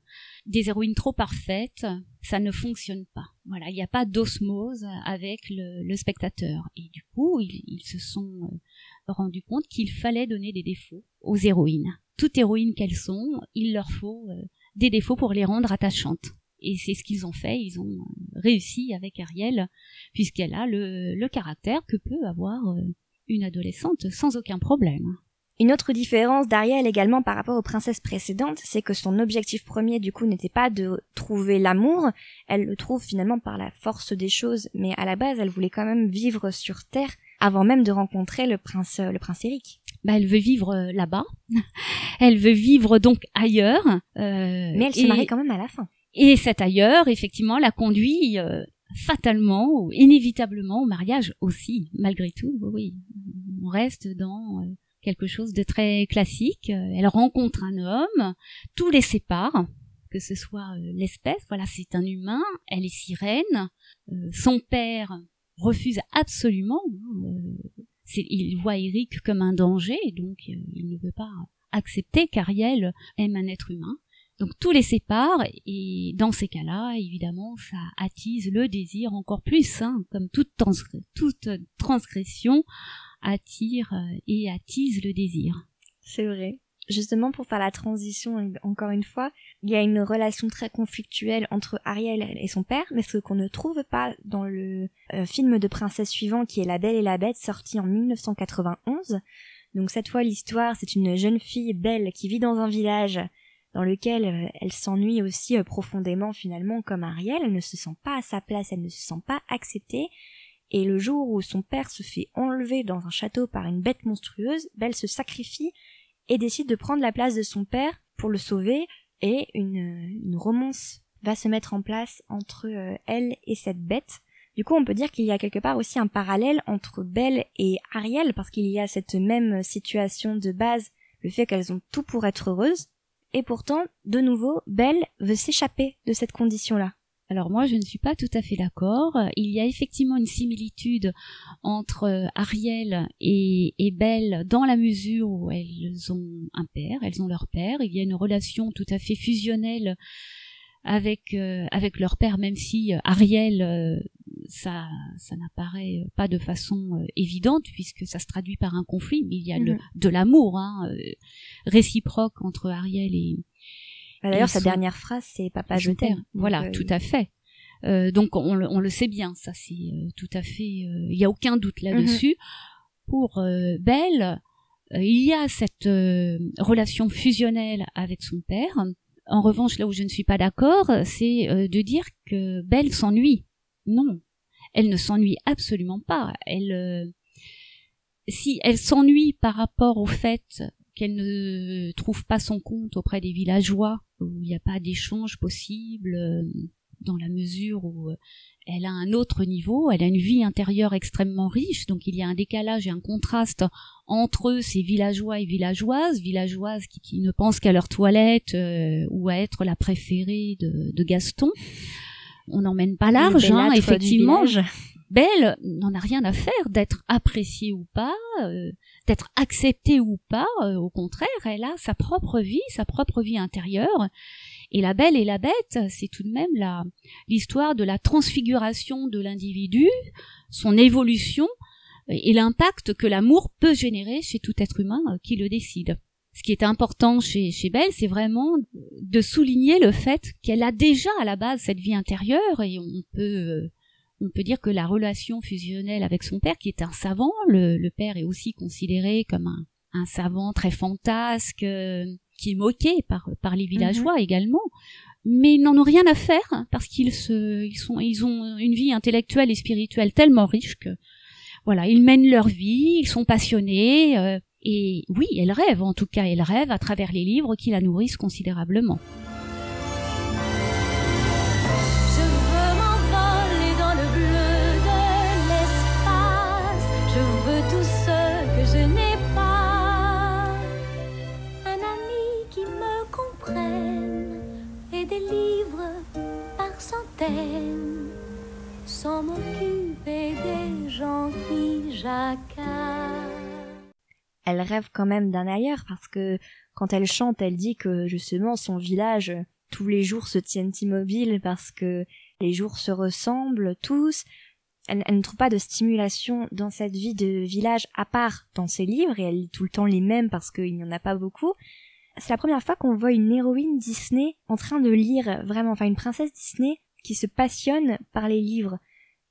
Des héroïnes trop parfaites, ça ne fonctionne pas. Voilà, il n'y a pas d'osmose avec le, le, spectateur. Et du coup, ils, ils se sont euh, rendus compte qu'il fallait donner des défauts aux héroïnes. Toutes héroïnes qu'elles sont, il leur faut euh, des défauts pour les rendre attachantes. Et c'est ce qu'ils ont fait, ils ont réussi avec Ariel, puisqu'elle a le, le, caractère que peut avoir euh, une adolescente sans aucun problème. Une autre différence d'Ariel également par rapport aux princesses précédentes, c'est que son objectif premier du coup n'était pas de trouver l'amour, elle le trouve finalement par la force des choses, mais à la base elle voulait quand même vivre sur Terre avant même de rencontrer le prince le prince Eric. Bah, elle veut vivre euh, là-bas, (laughs) elle veut vivre donc ailleurs. Euh, mais elle se marie quand même à la fin. Et cet ailleurs, effectivement, la conduit euh, fatalement ou inévitablement au mariage aussi, malgré tout. Oui, on reste dans euh, quelque chose de très classique. Elle rencontre un homme, tout les sépare, que ce soit euh, l'espèce, voilà, c'est un humain, elle est sirène, euh, son père refuse absolument, hein, il voit Eric comme un danger, donc il ne veut pas accepter qu'Ariel aime un être humain. Donc tout les sépare et dans ces cas-là, évidemment, ça attise le désir encore plus, hein, comme toute, toute transgression attire euh, et attise le désir. C'est vrai. Justement, pour faire la transition, encore une fois, il y a une relation très conflictuelle entre Ariel et son père, mais ce qu'on ne trouve pas dans le euh, film de princesse suivant qui est La Belle et la Bête, sorti en 1991. Donc cette fois, l'histoire, c'est une jeune fille belle qui vit dans un village dans lequel euh, elle s'ennuie aussi euh, profondément finalement comme Ariel, elle ne se sent pas à sa place, elle ne se sent pas acceptée, et le jour où son père se fait enlever dans un château par une bête monstrueuse, Belle se sacrifie et décide de prendre la place de son père pour le sauver, et une, une romance va se mettre en place entre euh, elle et cette bête. Du coup, on peut dire qu'il y a quelque part aussi un parallèle entre Belle et Ariel, parce qu'il y a cette même situation de base, le fait qu'elles ont tout pour être heureuses, et pourtant, de nouveau, Belle veut s'échapper de cette condition-là. Alors moi, je ne suis pas tout à fait d'accord. Il y a effectivement une similitude entre euh, Ariel et, Belle dans la mesure où elles ont un père, elles ont leur père. Il y a une relation tout à fait fusionnelle avec euh, avec leur père, même si euh, Ariel ça ça n'apparaît pas de façon évidente puisque ça se traduit par un conflit, mais il y a le, de l'amour hein, réciproque entre Ariel et bah, D'ailleurs, sa dernière phrase, c'est Papa, je t'aime. Voilà, tout à fait. Euh, donc on, on, le sait bien, ça c'est euh, tout à fait. Il n'y a aucun doute là-dessus. Mm-hmm. Pour euh, Belle, il y a cette relation fusionnelle avec son père. En revanche, là où je ne suis pas d'accord, c'est euh, de dire que Belle s'ennuie. Non, elle ne s'ennuie absolument pas. Elle, euh, si elle s'ennuie par rapport au fait qu'elle ne trouve pas son compte auprès des villageois, où il n'y a pas d'échange possible, euh, dans la mesure où euh, elle a un autre niveau, elle a une vie intérieure extrêmement riche, donc il y a un décalage et un contraste entre ces villageois et villageoises, villageoises qui, ne pensent qu'à leur toilette ou à être la préférée de Gaston. On n'emmène pas large, hein, effectivement. Belle n'en a rien à faire d'être appréciée ou pas, euh, d'être acceptée ou pas. euh, au contraire, elle a sa propre vie, sa propre vie intérieure. Et la belle et la bête, c'est tout de même la l'histoire de la transfiguration de l'individu, son évolution et l'impact que l'amour peut générer chez tout être humain euh, qui le décide. Ce qui est important chez, chez Belle, c'est vraiment de souligner le fait qu'elle a déjà à la base cette vie intérieure et on peut euh, on peut dire que la relation fusionnelle avec son père, qui est un savant, le, le père est aussi considéré comme un, un savant très fantasque, euh, qui est moqué par, par les villageois également, mais ils n'en ont rien à faire parce qu'ils se, ils sont, ils ont une vie intellectuelle et spirituelle tellement riche que, voilà, ils mènent leur vie, ils sont passionnés, euh, et oui, elle rêve, en tout cas, elle rêve à travers les livres qui la nourrissent considérablement. Je veux m'envoler dans le bleu de l'espace. Je veux tout ce que je n'ai pas. Un ami qui me comprenne et des livres par centaines. Sans m'occuper des gens qui jacquardent. Elle rêve quand même d'un ailleurs parce que quand elle chante, elle dit que justement son village, tous les jours se tiennent immobiles parce que les jours se ressemblent tous. Elle, elle ne trouve pas de stimulation dans cette vie de village à part dans ses livres et elle lit tout le temps les mêmes parce qu'il n'y en a pas beaucoup. C'est la première fois qu'on voit une héroïne Disney en train de lire vraiment, enfin une princesse Disney qui se passionne par les livres.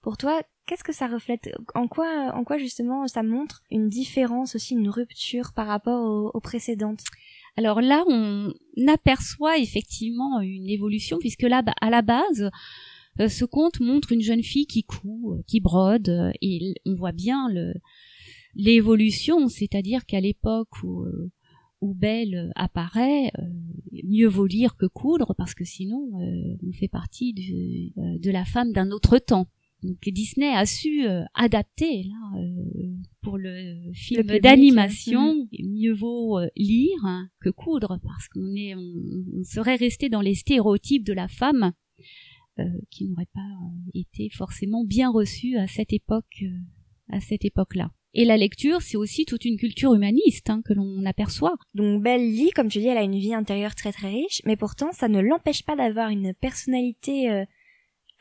Pour toi, qu'est-ce que ça reflète? En quoi, en quoi justement ça montre une différence aussi, une rupture par rapport aux, précédentes? Alors là, on aperçoit effectivement une évolution puisque là, à la base, euh, ce conte montre une jeune fille qui coud, qui brode, et on voit bien l'évolution, c'est-à-dire qu'à l'époque où euh, Belle apparaît, euh, mieux vaut lire que coudre parce que sinon on fait partie de la femme d'un autre temps. Donc Disney a su euh, adapter là euh, pour le film public, d'animation. Mieux vaut euh, lire hein, que coudre parce qu'on est, on, on serait resté dans les stéréotypes de la femme euh, qui n'auraient pas été forcément bien reçus à cette époque, euh, à cette époque-là. Et la lecture, c'est aussi toute une culture humaniste hein, que l'on aperçoit. Donc Belle lit, comme tu dis, elle a une vie intérieure très très riche, mais pourtant ça ne l'empêche pas d'avoir une personnalité euh,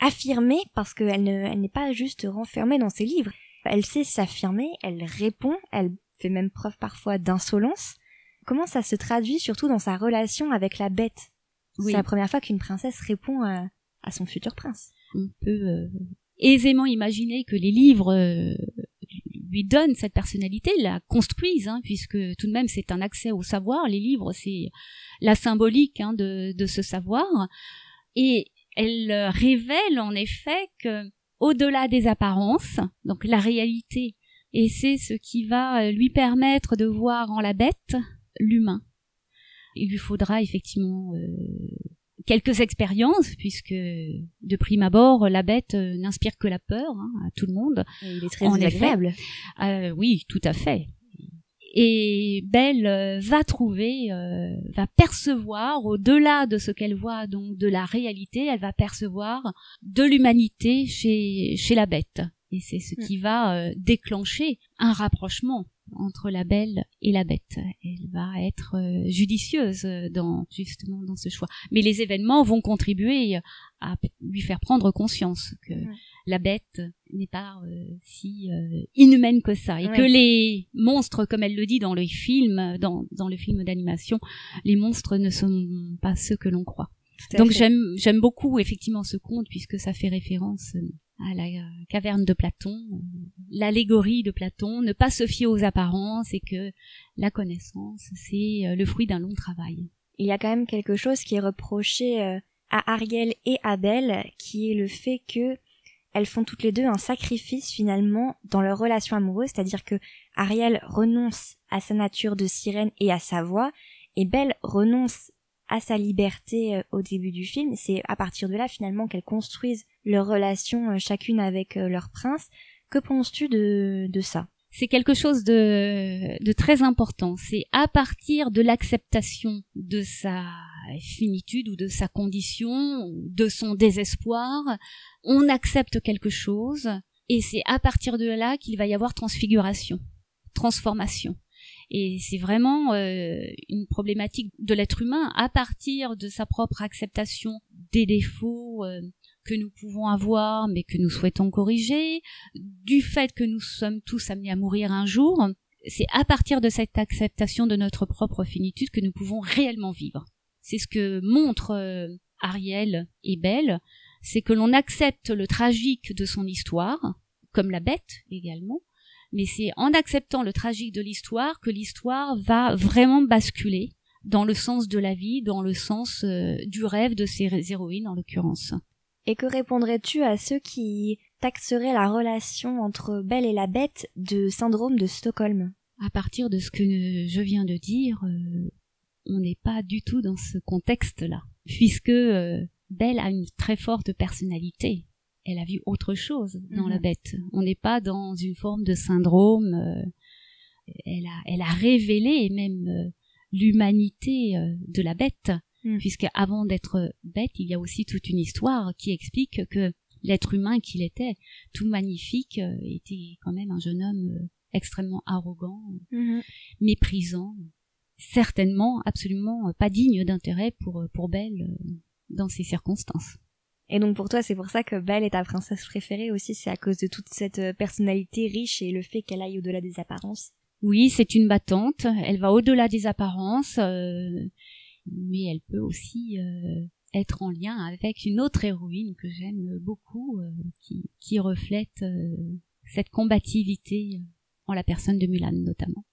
affirmée parce qu'elle ne, elle n'est pas juste renfermée dans ses livres. Elle sait s'affirmer, elle répond, elle fait même preuve parfois d'insolence. Comment ça se traduit surtout dans sa relation avec la bête? Oui. C'est la première fois qu'une princesse répond à, à son futur prince. On peut euh, aisément imaginer que les livres euh, lui donnent cette personnalité, la construisent, hein, puisque tout de même c'est un accès au savoir. Les livres, c'est la symbolique hein, de, de ce savoir. Et elle euh, révèle en effet que au-delà des apparences, donc la réalité, et c'est ce qui va euh, lui permettre de voir en la bête l'humain. Il lui faudra effectivement euh, quelques expériences, puisque de prime abord, la bête euh, n'inspire que la peur hein, à tout le monde. Et il est très En. Euh, oui, tout à fait. Et Belle euh, va trouver, euh, va percevoir, au-delà de ce qu'elle voit, donc de la réalité, elle va percevoir de l'humanité chez, chez la bête. Et c'est ce qui va euh, déclencher un rapprochement entre la belle et la bête. Elle va être euh, judicieuse dans justement dans ce choix. Mais les événements vont contribuer à lui faire prendre conscience que la bête n'est pas euh, si euh, inhumaine que ça et Ouais. que les monstres, comme elle le dit dans le film, dans, dans le film d'animation, les monstres ne sont pas ceux que l'on croit. Donc j'aime j'aime beaucoup effectivement ce conte puisque ça fait référence euh, à la caverne de Platon, l'allégorie de Platon, ne pas se fier aux apparences et que la connaissance c'est le fruit d'un long travail. il y a quand même quelque chose qui est reproché à Ariel et à Belle, qui est le fait que elles font toutes les deux un sacrifice finalement dans leur relation amoureuse, c'est-à-dire que Ariel renonce à sa nature de sirène et à sa voix, et Belle renonce à sa liberté euh, au début du film. C'est à partir de là finalement qu'elles construisent leur relation euh, chacune avec euh, leur prince. Que penses-tu de, de ça? C'est quelque chose de, de très important. C'est à partir de l'acceptation de sa finitude ou de sa condition, de son désespoir, on accepte quelque chose et c'est à partir de là qu'il va y avoir transfiguration, transformation. Et c'est vraiment euh, une problématique de l'être humain à partir de sa propre acceptation des défauts euh, que nous pouvons avoir mais que nous souhaitons corriger, du fait que nous sommes tous amenés à mourir un jour. C'est à partir de cette acceptation de notre propre finitude que nous pouvons réellement vivre. C'est ce que montre euh, Ariel et Belle, c'est que l'on accepte le tragique de son histoire, comme la bête également, mais c'est en acceptant le tragique de l'histoire que l'histoire va vraiment basculer dans le sens de la vie, dans le sens euh, du rêve de ces héroïnes en l'occurrence. Et que répondrais-tu à ceux qui taxeraient la relation entre Belle et la bête de syndrome de Stockholm? À partir de ce que je viens de dire, euh, on n'est pas du tout dans ce contexte-là, puisque euh, Belle a une très forte personnalité elle a vu autre chose dans la Mhm. bête. On n'est pas dans une forme de syndrome. euh, elle a, elle a révélé même euh, l'humanité euh, de la bête, Mhm. puisque avant d'être bête, il y a aussi toute une histoire qui explique que l'être humain qu'il était, tout magnifique, euh, était quand même un jeune homme extrêmement arrogant, Mhm. méprisant, certainement absolument pas digne d'intérêt pour euh, pour Belle euh, dans ces circonstances. Et donc pour toi, c'est pour ça que Belle est ta princesse préférée aussi, c'est à cause de toute cette euh, personnalité riche et le fait qu'elle aille au-delà des apparences? Oui, c'est une battante. Elle va au-delà des apparences, euh, mais elle peut aussi euh, être en lien avec une autre héroïne que j'aime beaucoup, euh, qui, qui reflète euh, cette combativité en la personne de Mulan notamment.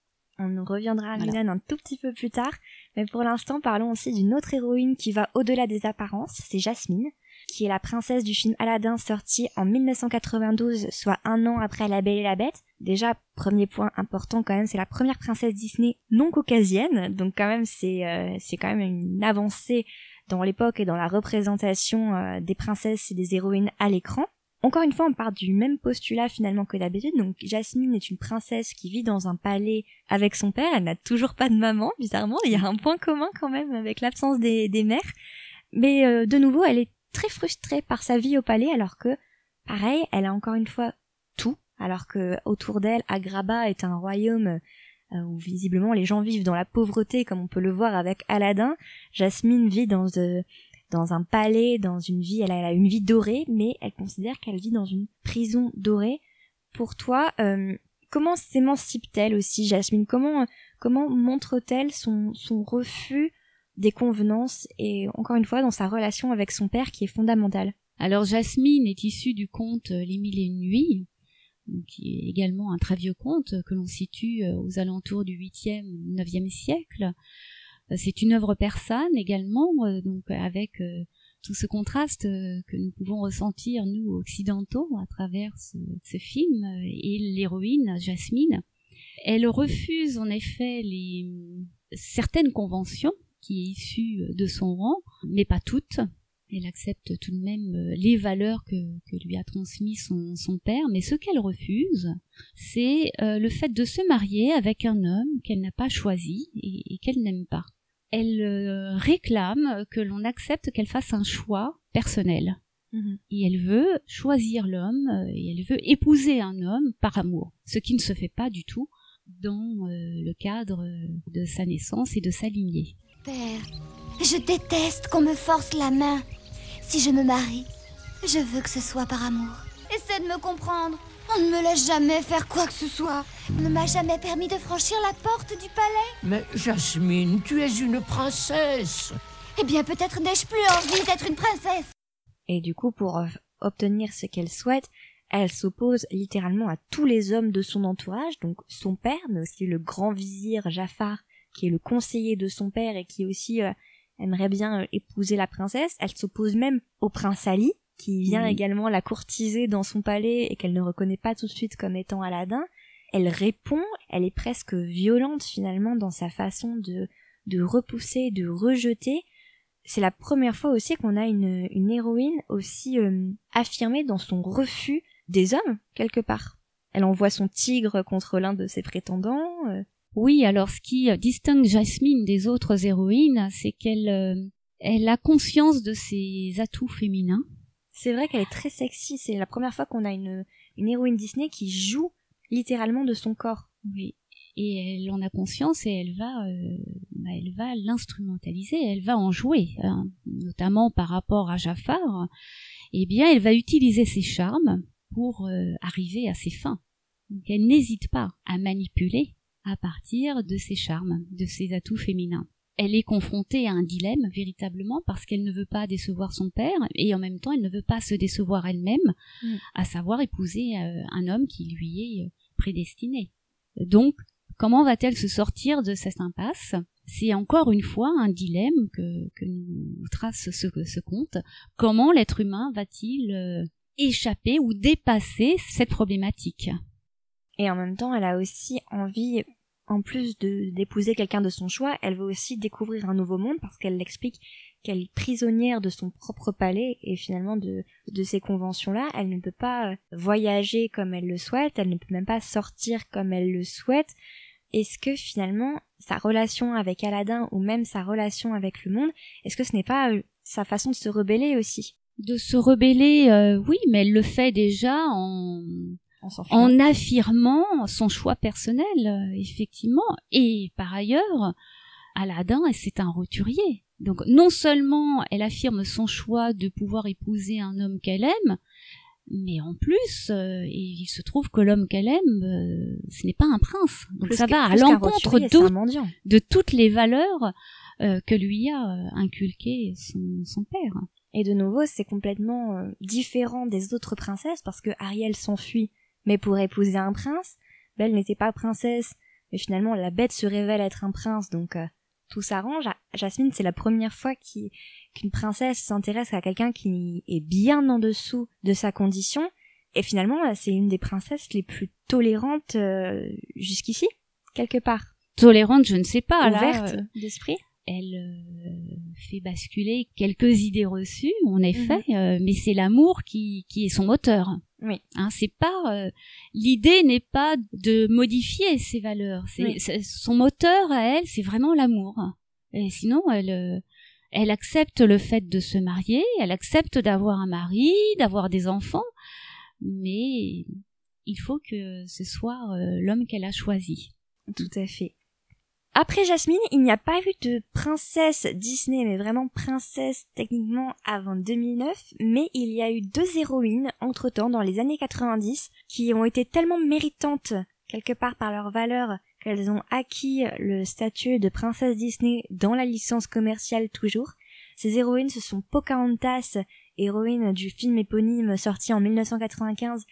On reviendra à Voilà. Un tout petit peu plus tard, mais pour l'instant parlons aussi d'une autre héroïne qui va au-delà des apparences, c'est Jasmine, qui est la princesse du film Aladdin sorti en 1992, soit un an après La Belle et la Bête. Déjà, premier point important quand même, c'est la première princesse Disney non caucasienne, donc quand même c'est euh, c'est quand même une avancée dans l'époque et dans la représentation euh, des princesses et des héroïnes à l'écran. Encore une fois, on part du même postulat finalement que d'habitude. Donc, Jasmine est une princesse qui vit dans un palais avec son père. Elle n'a toujours pas de maman, bizarrement. Il y a un point commun quand même avec l'absence des, mères. Mais euh, de nouveau, elle est très frustrée par sa vie au palais, alors que, pareil, elle a encore une fois tout. Alors que autour d'elle, Agrabah est un royaume euh, où visiblement les gens vivent dans la pauvreté, comme on peut le voir avec Aladdin. Jasmine vit dans dans un palais, dans une vie, elle a, une vie dorée, mais elle considère qu'elle vit dans une prison dorée. Pour toi, euh, comment s'émancipe-t-elle aussi, Jasmine? Comment comment montre-t-elle son son refus des convenances et encore une fois dans sa relation avec son père qui est fondamentale Alors Jasmine est issue du conte euh, Les Mille et une Nuits, qui est également un très vieux conte que l'on situe euh, aux alentours du 8e, 9e siècle. Euh, C'est une œuvre persane également, euh, donc avec euh, tout ce contraste que nous pouvons ressentir, nous, occidentaux, à travers ce, film, et l'héroïne, Jasmine. Elle refuse en effet certaines conventions qui est issue de son rang, mais pas toutes. Elle accepte tout de même les valeurs que, lui a transmises son, père, mais ce qu'elle refuse, c'est le fait de se marier avec un homme qu'elle n'a pas choisi et qu'elle n'aime pas. Elle euh, réclame que l'on accepte qu'elle fasse un choix personnel. Et elle veut choisir l'homme, euh, et elle veut épouser un homme par amour, ce qui ne se fait pas du tout dans euh, le cadre de sa naissance et de sa lignée. Père, je déteste qu'on me force la main. Si je me marie, je veux que ce soit par amour. Essaie de me comprendre. On ne me laisse jamais faire quoi que ce soit. On ne m'a jamais permis de franchir la porte du palais. Mais Jasmine, tu es une princesse. Eh bien, peut-être n'ai-je plus envie d'être une princesse. Et du coup, pour euh, obtenir ce qu'elle souhaite, elle s'oppose littéralement à tous les hommes de son entourage, donc son père, mais aussi le grand vizir Jafar, qui est le conseiller de son père et qui aussi euh, aimerait bien euh, épouser la princesse. Elle s'oppose même au prince Ali, qui vient également la courtiser dans son palais et qu'elle ne reconnaît pas tout de suite comme étant Aladdin. Elle répond, elle est presque violente finalement dans sa façon de, de repousser, de rejeter. C'est la première fois aussi qu'on a une, une héroïne aussi euh, affirmée dans son refus des hommes, quelque part. Elle envoie son tigre contre l'un de ses prétendants. euh, Oui, alors ce qui euh, distingue Jasmine des autres héroïnes, c'est qu'elle euh, elle a conscience de ses atouts féminins. C'est vrai qu'elle est très sexy. C'est la première fois qu'on a une, héroïne Disney qui joue littéralement de son corps. Oui. Et elle en a conscience et elle va, euh, bah, elle va l'instrumentaliser, elle va en jouer, hein. notamment par rapport à Jafar. Eh bien, elle va utiliser ses charmes pour euh, arriver à ses fins. Donc, elle n'hésite pas à manipuler à partir de ses charmes, de ses atouts féminins. Elle est confrontée à un dilemme véritablement parce qu'elle ne veut pas décevoir son père et en même temps elle ne veut pas se décevoir elle-même, Mm. à savoir épouser euh, un homme qui lui est euh, prédestiné. Donc, comment va-t-elle se sortir de cette impasse? C'est encore une fois un dilemme que, que nous trace ce, ce conte. Comment l'être humain va-t-il euh, échapper ou dépasser cette problématique? Et en même temps, elle a aussi envie, en plus d'épouser quelqu'un de son choix, elle veut aussi découvrir un nouveau monde parce qu'elle l'explique qu'elle est prisonnière de son propre palais et finalement de, de ces conventions-là. Elle ne peut pas euh, voyager comme elle le souhaite, elle ne peut même pas sortir comme elle le souhaite. Est-ce que finalement, sa relation avec Aladdin ou même sa relation avec le monde, est-ce que ce n'est pas euh, sa façon de se rebeller aussi? De se rebeller, euh, oui, mais elle le fait déjà en, en, affirmant son choix personnel, euh, effectivement. Et par ailleurs, Aladdin, c'est un roturier. Donc non seulement elle affirme son choix de pouvoir épouser un homme qu'elle aime, mais en plus, euh, il se trouve que l'homme qu'elle aime, euh, ce n'est pas un prince. Donc Plus ça va à l'encontre de, toutes les valeurs euh, que lui a euh, inculquées son, son père. Et de nouveau, c'est complètement euh, différent des autres princesses parce que Ariel s'enfuit, mais pour épouser un prince. Belle n'était pas princesse, mais finalement la bête se révèle être un prince, donc euh, tout s'arrange. Ja- Jasmine, c'est la première fois qu'une princesse s'intéresse à quelqu'un qui est bien en dessous de sa condition. Et finalement, euh, c'est une des princesses les plus tolérantes euh, jusqu'ici, quelque part. Tolérante, je ne sais pas. Ouverte euh, d'esprit. elle euh, fait basculer quelques idées reçues, en effet, Mhm. euh, mais c'est l'amour qui, qui est son moteur. Oui. Hein, c'est pas euh, l'idée n'est pas de modifier ses valeurs. Oui. son moteur à elle, c'est vraiment l'amour. Et sinon, elle euh, elle accepte le fait de se marier, elle accepte d'avoir un mari, d'avoir des enfants, mais il faut que ce soit euh, l'homme qu'elle a choisi. Tout à fait. Après Jasmine, il n'y a pas eu de princesse Disney, mais vraiment princesse techniquement avant 2009, mais il y a eu deux héroïnes entre-temps dans les années 90 qui ont été tellement méritantes quelque part par leur valeur qu'elles ont acquis le statut de princesse Disney dans la licence commerciale toujours. Ces héroïnes, ce sont Pocahontas, héroïne du film éponyme sorti en 1995,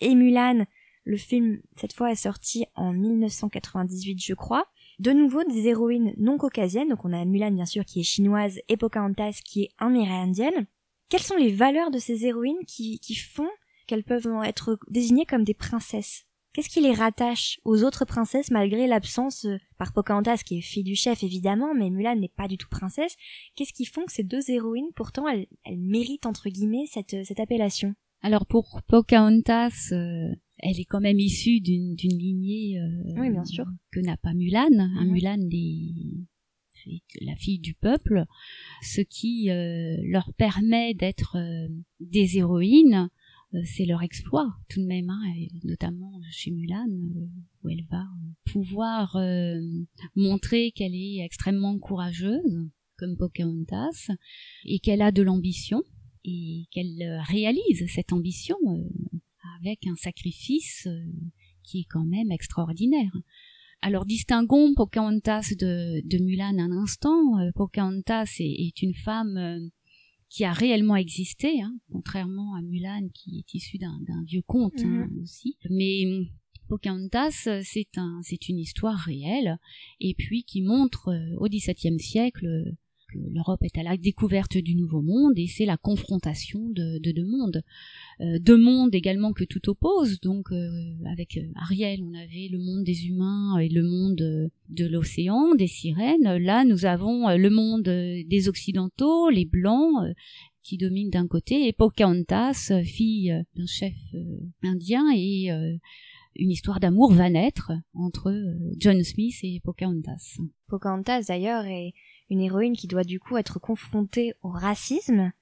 et Mulan, le film, cette fois, est sorti en 1998, je crois. De nouveau, des héroïnes non caucasiennes. Donc, on a Mulan, bien sûr, qui est chinoise, et Pocahontas, qui est amérindienne. Quelles sont les valeurs de ces héroïnes qui, qui font qu'elles peuvent être désignées comme des princesses? Qu'est-ce qui les rattache aux autres princesses malgré l'absence euh, par Pocahontas qui est fille du chef évidemment, mais Mulan n'est pas du tout princesse. Qu'est-ce qui font que ces deux héroïnes pourtant elles, elles méritent entre guillemets cette, cette appellation? Alors pour Pocahontas, euh, elle est quand même issue d'une d'une lignée euh, Oui, bien sûr. que n'a pas Mulan. Hein, Mhm. Mulan est, est la fille du peuple, ce qui euh, leur permet d'être euh, des héroïnes. euh, C'est leur exploit tout de même, hein, et notamment chez Mulan, euh, où elle va pouvoir euh, montrer qu'elle est extrêmement courageuse, comme Pocahontas, et qu'elle a de l'ambition, et qu'elle réalise cette ambition euh, avec un sacrifice euh, qui est quand même extraordinaire. Alors distinguons Pocahontas de, de Mulan un instant. Euh, Pocahontas est, est une femme euh, qui a réellement existé, hein, contrairement à Mulan qui est issue d'un vieux conte hein, aussi. Mais Pocahontas, c'est un, c'est une histoire réelle, et puis qui montre euh, au XVIIe siècle l'Europe est à la découverte du nouveau monde et c'est la confrontation de, de deux mondes. Euh, deux mondes également que tout oppose. Donc euh, avec euh, Ariel, on avait le monde des humains et le monde de l'océan, des sirènes. Là, nous avons le monde des occidentaux, les blancs qui dominent d'un côté et Pocahontas, fille d'un chef indien et une histoire d'amour va naître entre John Smith et Pocahontas. Pocahontas d'ailleurs est une héroïne qui doit du coup être confrontée au racisme,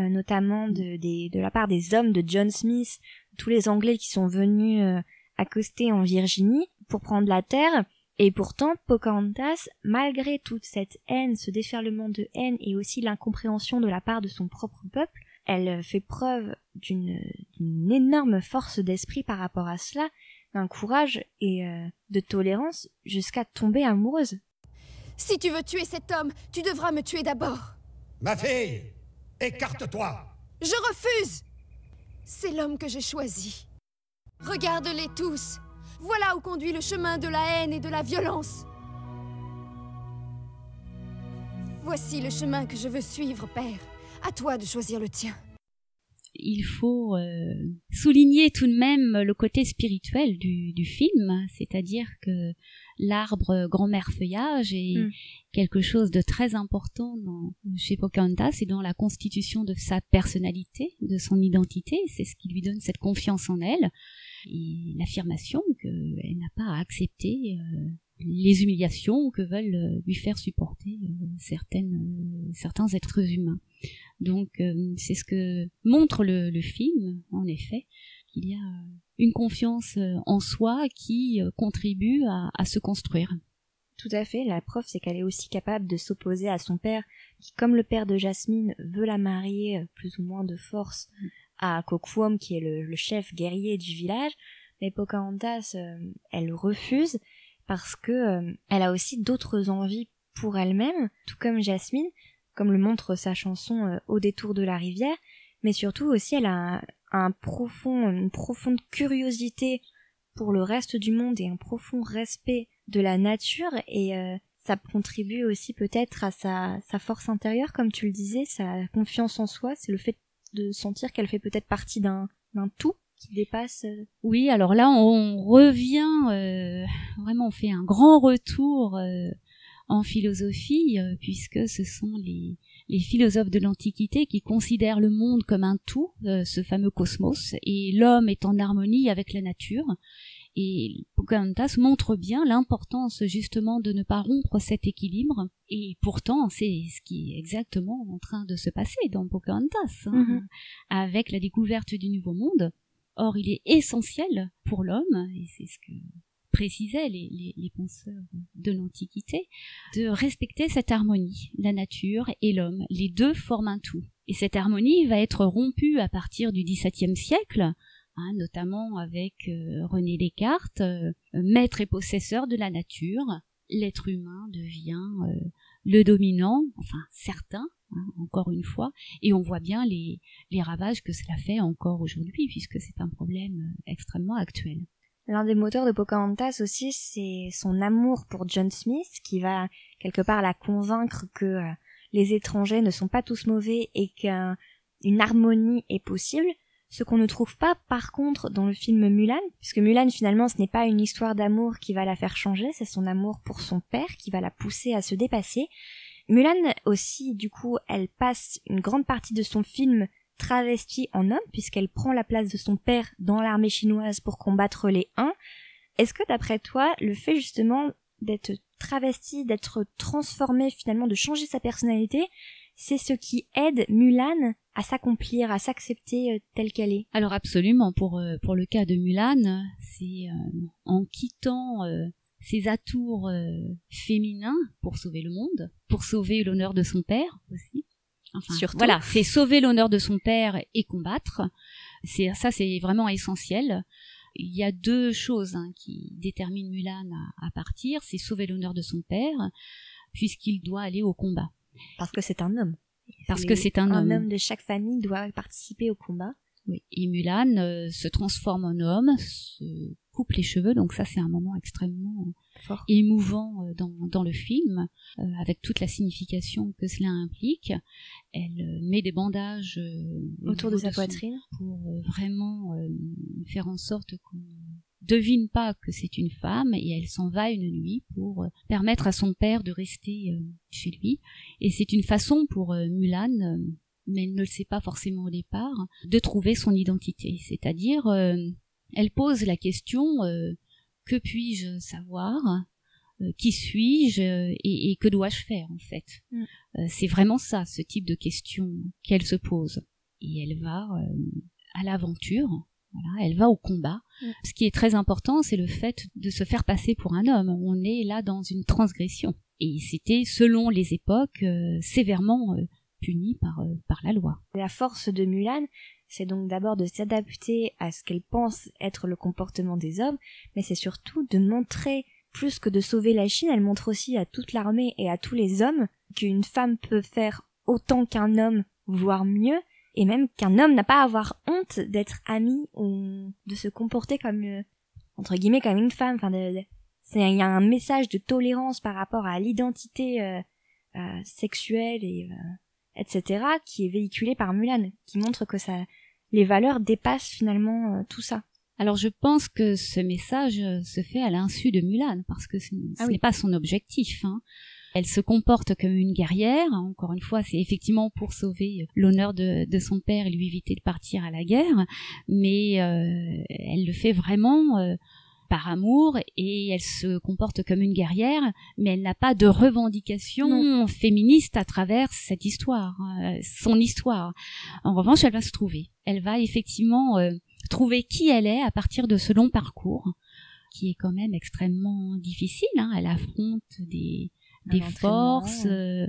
euh, notamment de, des- de la part des hommes de John Smith, tous les Anglais qui sont venus euh, accoster en Virginie pour prendre la terre. Et pourtant, Pocahontas, malgré toute cette haine, ce déferlement de haine et aussi l'incompréhension de la part de son propre peuple, elle euh, fait preuve d'une d'une énorme force d'esprit par rapport à cela, d'un courage et euh, de tolérance jusqu'à tomber amoureuse. Si tu veux tuer cet homme, tu devras me tuer d'abord. Ma fille, écarte-toi. Je refuse C'est l'homme que j'ai choisi. Regarde-les tous. Voilà où conduit le chemin de la haine et de la violence. Voici le chemin que je veux suivre, père. À toi de choisir le tien. Il faut euh, souligner tout de même le côté spirituel du, du film, c'est-à-dire que l'arbre grand-mère feuillage est Mm. quelque chose de très important dans, chez Pocahontas et dans la constitution de sa personnalité, de son identité. C'est ce qui lui donne cette confiance en elle et l'affirmation qu'elle n'a pas à accepter euh, les humiliations que veulent lui faire supporter euh, certaines, euh, certains êtres humains. Donc euh, c'est ce que montre le, le film, en effet. Il y a une confiance euh, en soi qui euh, contribue à, à se construire. Tout à fait, la preuve c'est qu'elle est aussi capable de s'opposer à son père, qui comme le père de Jasmine veut la marier euh, plus ou moins de force à Kokwom, qui est le, le chef guerrier du village, mais Pocahontas, euh, elle refuse parce que euh, elle a aussi d'autres envies pour elle-même, tout comme Jasmine, comme le montre sa chanson euh, Au détour de la rivière, mais surtout aussi elle a un, un profond, une profonde curiosité pour le reste du monde et un profond respect de la nature et euh, ça contribue aussi peut-être à sa, sa force intérieure, comme tu le disais, sa confiance en soi, c'est le fait de sentir qu'elle fait peut-être partie d'un tout qui dépasse. euh, Oui, alors là, on revient, euh, vraiment, on fait un grand retour euh, en philosophie, euh, puisque ce sont les, les philosophes de l'Antiquité qui considèrent le monde comme un tout, euh, ce fameux cosmos, et l'homme est en harmonie avec la nature. Et Pocahontas montre bien l'importance justement de ne pas rompre cet équilibre. Et pourtant, c'est ce qui est exactement en train de se passer dans Pocahontas, hein, Mhm. avec la découverte du Nouveau Monde. Or, il est essentiel pour l'homme, et c'est ce que précisaient les, penseurs de l'Antiquité, de respecter cette harmonie, la nature et l'homme. Les deux forment un tout. Et cette harmonie va être rompue à partir du XVIIe siècle, hein, notamment avec euh, René Descartes, euh, maître et possesseur de la nature. L'être humain devient euh, le dominant, enfin certain, hein, encore une fois, et on voit bien les, ravages que cela fait encore aujourd'hui, puisque c'est un problème extrêmement actuel. L'un des moteurs de Pocahontas aussi, c'est son amour pour John Smith, qui va quelque part la convaincre que euh, les étrangers ne sont pas tous mauvais et qu'une harmonie est possible. Ce qu'on ne trouve pas, par contre, dans le film Mulan, puisque Mulan, finalement, ce n'est pas une histoire d'amour qui va la faire changer, c'est son amour pour son père qui va la pousser à se dépasser. Mulan aussi, du coup, elle passe une grande partie de son film travestie en homme, puisqu'elle prend la place de son père dans l'armée chinoise pour combattre les Huns. Est-ce que d'après toi, le fait justement d'être travestie, d'être transformée finalement, de changer sa personnalité, c'est ce qui aide Mulan à s'accomplir, à s'accepter euh, telle qu'elle est? Alors absolument, pour, euh, pour le cas de Mulan, c'est euh, en quittant ses atours féminins pour sauver le monde, pour sauver l'honneur de son père aussi. Enfin, Surtout. voilà, c'est sauver l'honneur de son père et combattre. C'est ça, c'est vraiment essentiel. Il y a deux choses hein, qui déterminent Mulan à, à partir, c'est sauver l'honneur de son père, puisqu'il doit aller au combat. Parce que c'est un homme. Parce que c'est un homme. Un homme de chaque famille doit participer au combat. Oui. Et Mulan euh, se transforme en homme, se coupe les cheveux. Donc ça, c'est un moment extrêmement Fort. émouvant dans, dans le film, avec toute la signification que cela implique. Elle met des bandages autour de sa poitrine pour vraiment faire en sorte qu'on devine pas que c'est une femme et elle s'en va une nuit pour permettre à son père de rester chez lui. Et c'est une façon pour Mulan mais elle ne le sait pas forcément au départ, de trouver son identité. C'est-à-dire, euh, elle pose la question euh, que puis-je savoir? Euh, qui suis-je? Et, que dois-je faire en fait? Mm. C'est vraiment ça, ce type de question qu'elle se pose. Et elle va à l'aventure, voilà, elle va au combat. Mm. Ce qui est très important, c'est le fait de se faire passer pour un homme. On est là dans une transgression. Et c'était, selon les époques, sévèrement punie par, euh, par la loi. La force de Mulan, c'est donc d'abord de s'adapter à ce qu'elle pense être le comportement des hommes, mais c'est surtout de montrer, plus que de sauver la Chine, elle montre aussi à toute l'armée et à tous les hommes qu'une femme peut faire autant qu'un homme, voire mieux, et même qu'un homme n'a pas à avoir honte d'être ami ou de se comporter comme, euh, entre guillemets, comme une femme. Enfin, il y a un message de tolérance par rapport à l'identité euh, sexuelle et etc., qui est véhiculé par Mulan, qui montre que ça, les valeurs dépassent finalement euh, tout ça. Alors je pense que ce message euh, se fait à l'insu de Mulan, parce que ce, ah n'est pas son objectif. Hein. Elle se comporte comme une guerrière. Encore une fois, c'est effectivement pour sauver l'honneur de, de, son père et lui éviter de partir à la guerre, mais euh, elle le fait vraiment par amour et elle se comporte comme une guerrière, mais elle n'a pas de revendication féministe à travers cette histoire, hein, son histoire. En revanche, elle va se trouver. Elle va effectivement euh, trouver qui elle est à partir de ce long parcours, qui est quand même extrêmement difficile. Hein. Elle affronte des, des forces euh,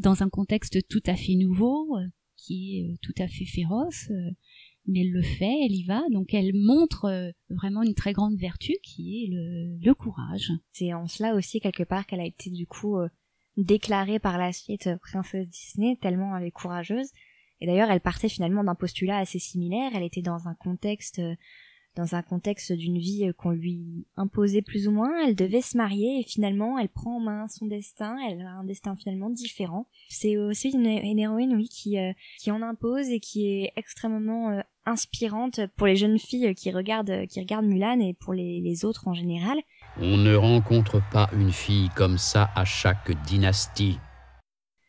dans un contexte tout à fait nouveau, euh, qui est tout à fait féroce mais elle le fait, elle y va, donc elle montre euh, vraiment une très grande vertu qui est le, courage. C'est en cela aussi quelque part qu'elle a été du coup euh, déclarée par la suite euh, princesse Disney tellement elle est courageuse. Et d'ailleurs elle partait finalement d'un postulat assez similaire, elle était dans un contexte dans un contexte d'une vie euh, qu'on lui imposait plus ou moins, elle devait se marier et finalement elle prend en main son destin, elle a un destin finalement différent. C'est aussi une, héroïne oui qui euh, qui en impose et qui est extrêmement euh, inspirante pour les jeunes filles qui regardent qui regardent Mulan et pour les, les autres en général. On ne rencontre pas une fille comme ça à chaque dynastie.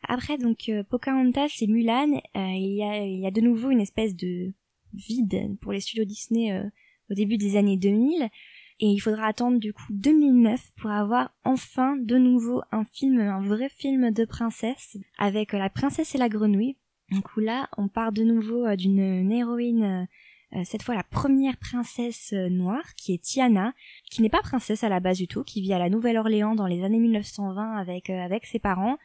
Après donc Pocahontas et Mulan, il y a il y a de nouveau une espèce de vide pour les studios Disney au début des années 2000 et il faudra attendre du coup 2009 pour avoir enfin de nouveau un film, un vrai film de princesse avec La princesse et la grenouille. Donc là, on part de nouveau euh, d'une héroïne euh, cette fois la première princesse euh, noire, qui est Tiana, qui n'est pas princesse à la base du tout, qui vit à la Nouvelle-Orléans dans les années 1920 avec, avec ses parents.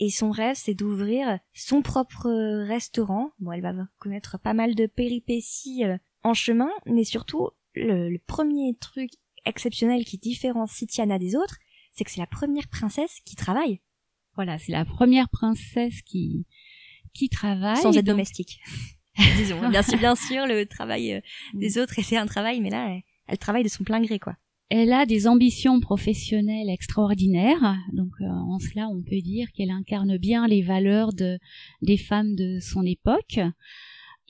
Et son rêve, c'est d'ouvrir son propre restaurant. Bon, elle va connaître pas mal de péripéties en chemin, mais surtout, le, premier truc exceptionnel qui différencie Tiana des autres, c'est que c'est la première princesse qui travaille. Voilà, c'est la première princesse qui qui travaille sans être domestique. (laughs) Disons, bien sûr, bien sûr, le travail euh, des autres, c'est un travail, mais là, elle, travaille de son plein gré, quoi. Elle a des ambitions professionnelles extraordinaires, donc euh, en cela, on peut dire qu'elle incarne bien les valeurs de des femmes de son époque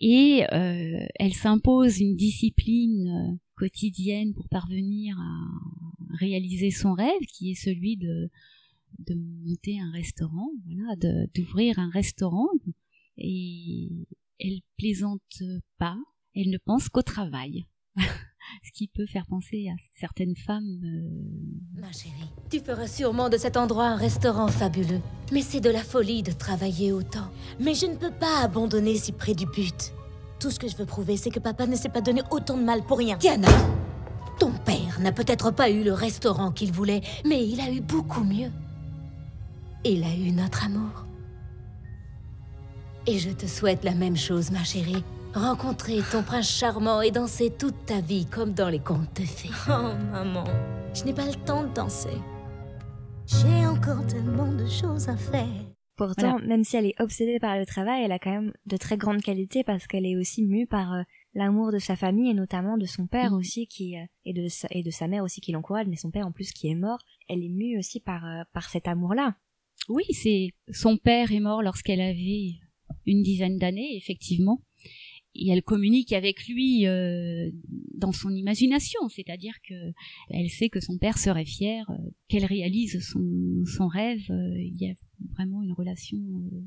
et euh, elle s'impose une discipline euh, quotidienne pour parvenir à réaliser son rêve qui est celui de de monter un restaurant voilà d'ouvrir un restaurant. Et elle plaisante pas elle ne pense qu'au travail (laughs) ce qui peut faire penser à certaines femmes. Euh, Ma chérie, tu feras sûrement de cet endroit un restaurant fabuleux. Mais c'est de la folie de travailler autant. Mais je ne peux pas abandonner si près du but. Tout ce que je veux prouver, c'est que papa ne s'est pas donné autant de mal pour rien. Diana, ton père n'a peut-être pas eu le restaurant qu'il voulait, mais il a eu beaucoup mieux. Il a eu notre amour. Et je te souhaite la même chose, ma chérie. Rencontrer ton prince charmant et danser toute ta vie comme dans les contes de fées. Oh, maman, je n'ai pas le temps de danser. J'ai encore tellement de choses à faire. Pourtant, même si elle est obsédée par le travail, elle a quand même de très grandes qualités parce qu'elle est aussi mue par euh, l'amour de sa famille et notamment de son père Mhm. aussi qui euh, et de sa, et de sa mère aussi qui l'encourage mais son père en plus qui est mort elle est mue aussi par euh, par cet amour là Oui, c'est son père est mort lorsqu'elle avait une dizaine d'années, effectivement. Et elle communique avec lui euh, dans son imagination, c'est-à-dire que elle sait que son père serait fier, euh, qu'elle réalise son, son rêve. euh, il y a vraiment une relation euh,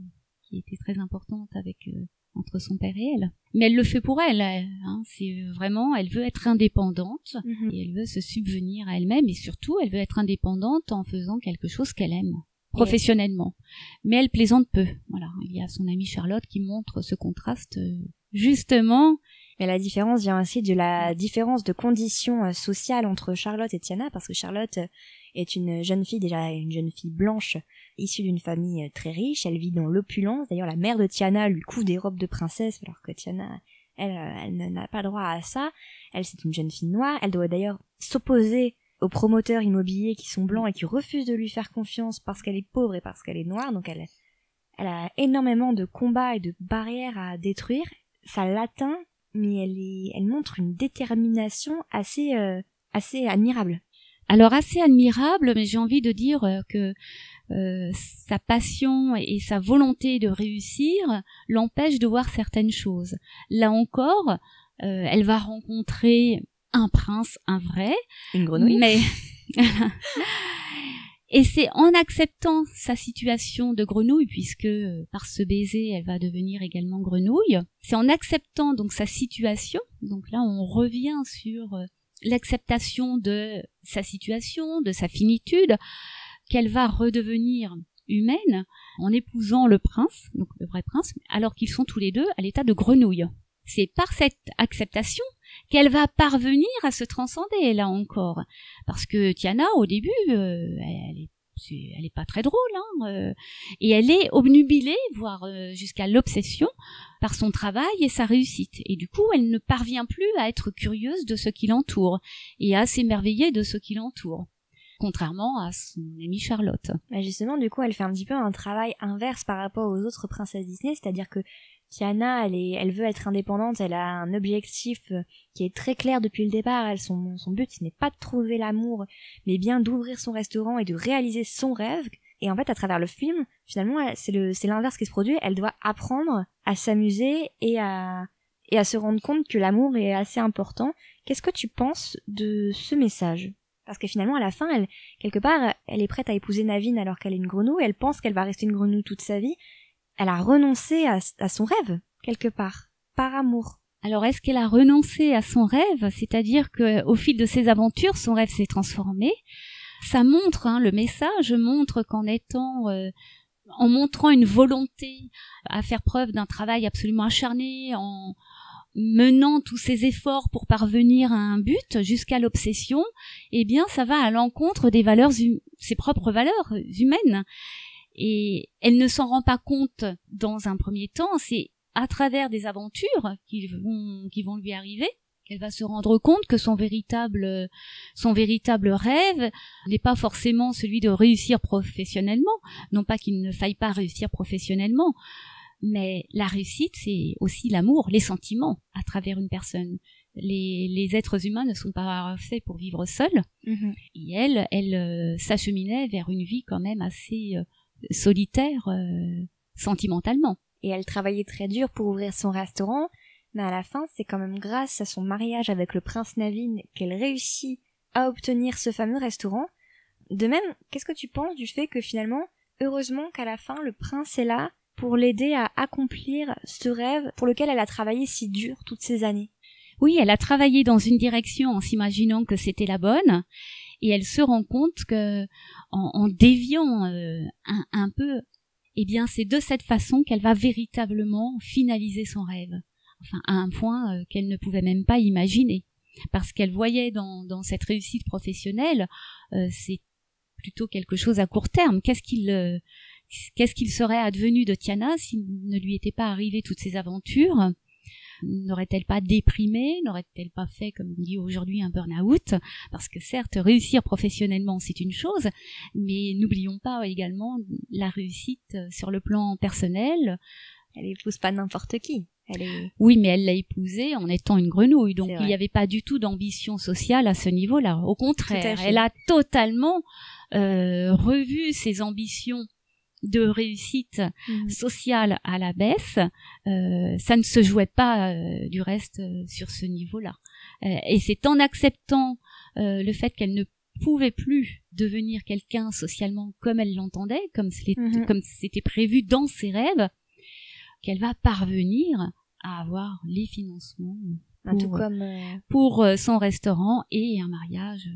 qui était très importante avec euh, entre son père et elle. Mais elle le fait pour elle. Hein, c'est vraiment, elle veut être indépendante et elle veut se subvenir à elle-même et surtout, elle veut être indépendante en faisant quelque chose qu'elle aime professionnellement. Mais elle plaisante peu. Voilà, il y a son amie Charlotte qui montre ce contraste euh, justement. Mais la différence vient aussi de la différence de conditions euh, sociales entre Charlotte et Tiana, parce que Charlotte euh, est une jeune fille, déjà une jeune fille blanche, issue d'une famille euh, très riche. Elle vit dans l'opulence. D'ailleurs, la mère de Tiana lui couvre des robes de princesse, alors que Tiana, elle, elle n'a pas droit à ça. Elle, c'est une jeune fille noire. Elle doit d'ailleurs s'opposer aux promoteurs immobiliers qui sont blancs et qui refusent de lui faire confiance parce qu'elle est pauvre et parce qu'elle est noire. Donc elle, elle a énormément de combats et de barrières à détruire. Ça l'atteint, mais elle est, elle montre une détermination assez, euh, assez admirable. Alors assez admirable, mais j'ai envie de dire euh, que euh, sa passion et sa volonté de réussir l'empêche de voir certaines choses. Là encore, euh, elle va rencontrer un prince, un vrai, Une grenouille? mais (laughs) et c'est en acceptant sa situation de grenouille, puisque euh, par ce baiser, elle va devenir également grenouille. C'est en acceptant donc sa situation. Donc là, on revient sur euh, l'acceptation de sa situation, de sa finitude, qu'elle va redevenir humaine en épousant le prince, donc le vrai prince, alors qu'ils sont tous les deux à l'état de grenouille. C'est par cette acceptation qu'elle va parvenir à se transcender là encore, parce que Tiana au début, euh, elle est elle est pas très drôle, hein, euh, et elle est obnubilée, voire euh, jusqu'à l'obsession, par son travail et sa réussite. Et du coup, elle ne parvient plus à être curieuse de ce qui l'entoure et à s'émerveiller de ce qui l'entoure, contrairement à son amie Charlotte. Bah, justement, du coup, elle fait un petit peu un travail inverse par rapport aux autres princesses Disney, c'est-à-dire que Tiana, elle, veut être indépendante, elle a un objectif euh, qui est très clair depuis le départ. Son, but, n'est pas de trouver l'amour, mais bien d'ouvrir son restaurant et de réaliser son rêve. Et en fait, à travers le film, finalement, c'est l'inverse qui se produit. Elle doit apprendre à s'amuser et à, et à se rendre compte que l'amour est assez important. Qu'est-ce que tu penses de ce message? Parce que finalement, à la fin, elle, quelque part, elle est prête à épouser Navine alors qu'elle est une grenouille. Elle pense qu'elle va rester une grenouille toute sa vie. Elle a renoncé à, son rêve, quelque part, par amour. Alors est-ce qu'elle a renoncé à son rêve, c'est-à-dire que au fil de ses aventures, son rêve s'est transformé Ça montre, hein, le message montre qu'en étant, euh, en montrant une volonté à faire preuve d'un travail absolument acharné, en menant tous ses efforts pour parvenir à un but jusqu'à l'obsession, eh bien ça va à l'encontre des valeurs, hum- ses propres valeurs humaines. Et elle ne s'en rend pas compte dans un premier temps, c'est à travers des aventures qui vont, qui vont lui arriver qu'elle va se rendre compte que son véritable, son véritable rêve n'est pas forcément celui de réussir professionnellement. Non pas qu'il ne faille pas réussir professionnellement, mais la réussite, c'est aussi l'amour, les sentiments à travers une personne. Les, les êtres humains ne sont pas faits pour vivre seuls. Et elle, elle euh, s'acheminait vers une vie quand même assez euh, solitaire euh, sentimentalement. Et elle travaillait très dur pour ouvrir son restaurant, mais à la fin, c'est quand même grâce à son mariage avec le prince Navin qu'elle réussit à obtenir ce fameux restaurant. De même, qu'est-ce que tu penses du fait que finalement, heureusement qu'à la fin, le prince est là pour l'aider à accomplir ce rêve pour lequel elle a travaillé si dur toutes ces années? Oui, elle a travaillé dans une direction en s'imaginant que c'était la bonne, et elle se rend compte que en, en déviant euh, un, un peu, eh bien, c'est de cette façon qu'elle va véritablement finaliser son rêve. Enfin, à un point euh, qu'elle ne pouvait même pas imaginer, parce qu'elle voyait dans, dans cette réussite professionnelle, euh, c'est plutôt quelque chose à court terme. Qu'est-ce qu'il euh, qu'est-ce qu'il serait advenu de Tiana s'il ne lui était pas arrivé toutes ces aventures? N'aurait-elle pas déprimé N'aurait-elle pas fait, comme on dit aujourd'hui, un burn-out? Parce que certes, réussir professionnellement, c'est une chose, mais n'oublions pas également la réussite sur le plan personnel. Elle épouse pas n'importe qui. Elle est... Oui, mais elle l'a épousé en étant une grenouille, donc il n'y avait pas du tout d'ambition sociale à ce niveau-là. Au contraire, elle a totalement euh, revu ses ambitions de réussite Mhm. sociale à la baisse. Euh, ça ne se jouait pas euh, du reste euh, sur ce niveau-là. Et c'est en acceptant le fait qu'elle ne pouvait plus devenir quelqu'un socialement comme elle l'entendait, comme c'était Mhm. prévu dans ses rêves, qu'elle va parvenir à avoir les financements tout comme pour son restaurant et un mariage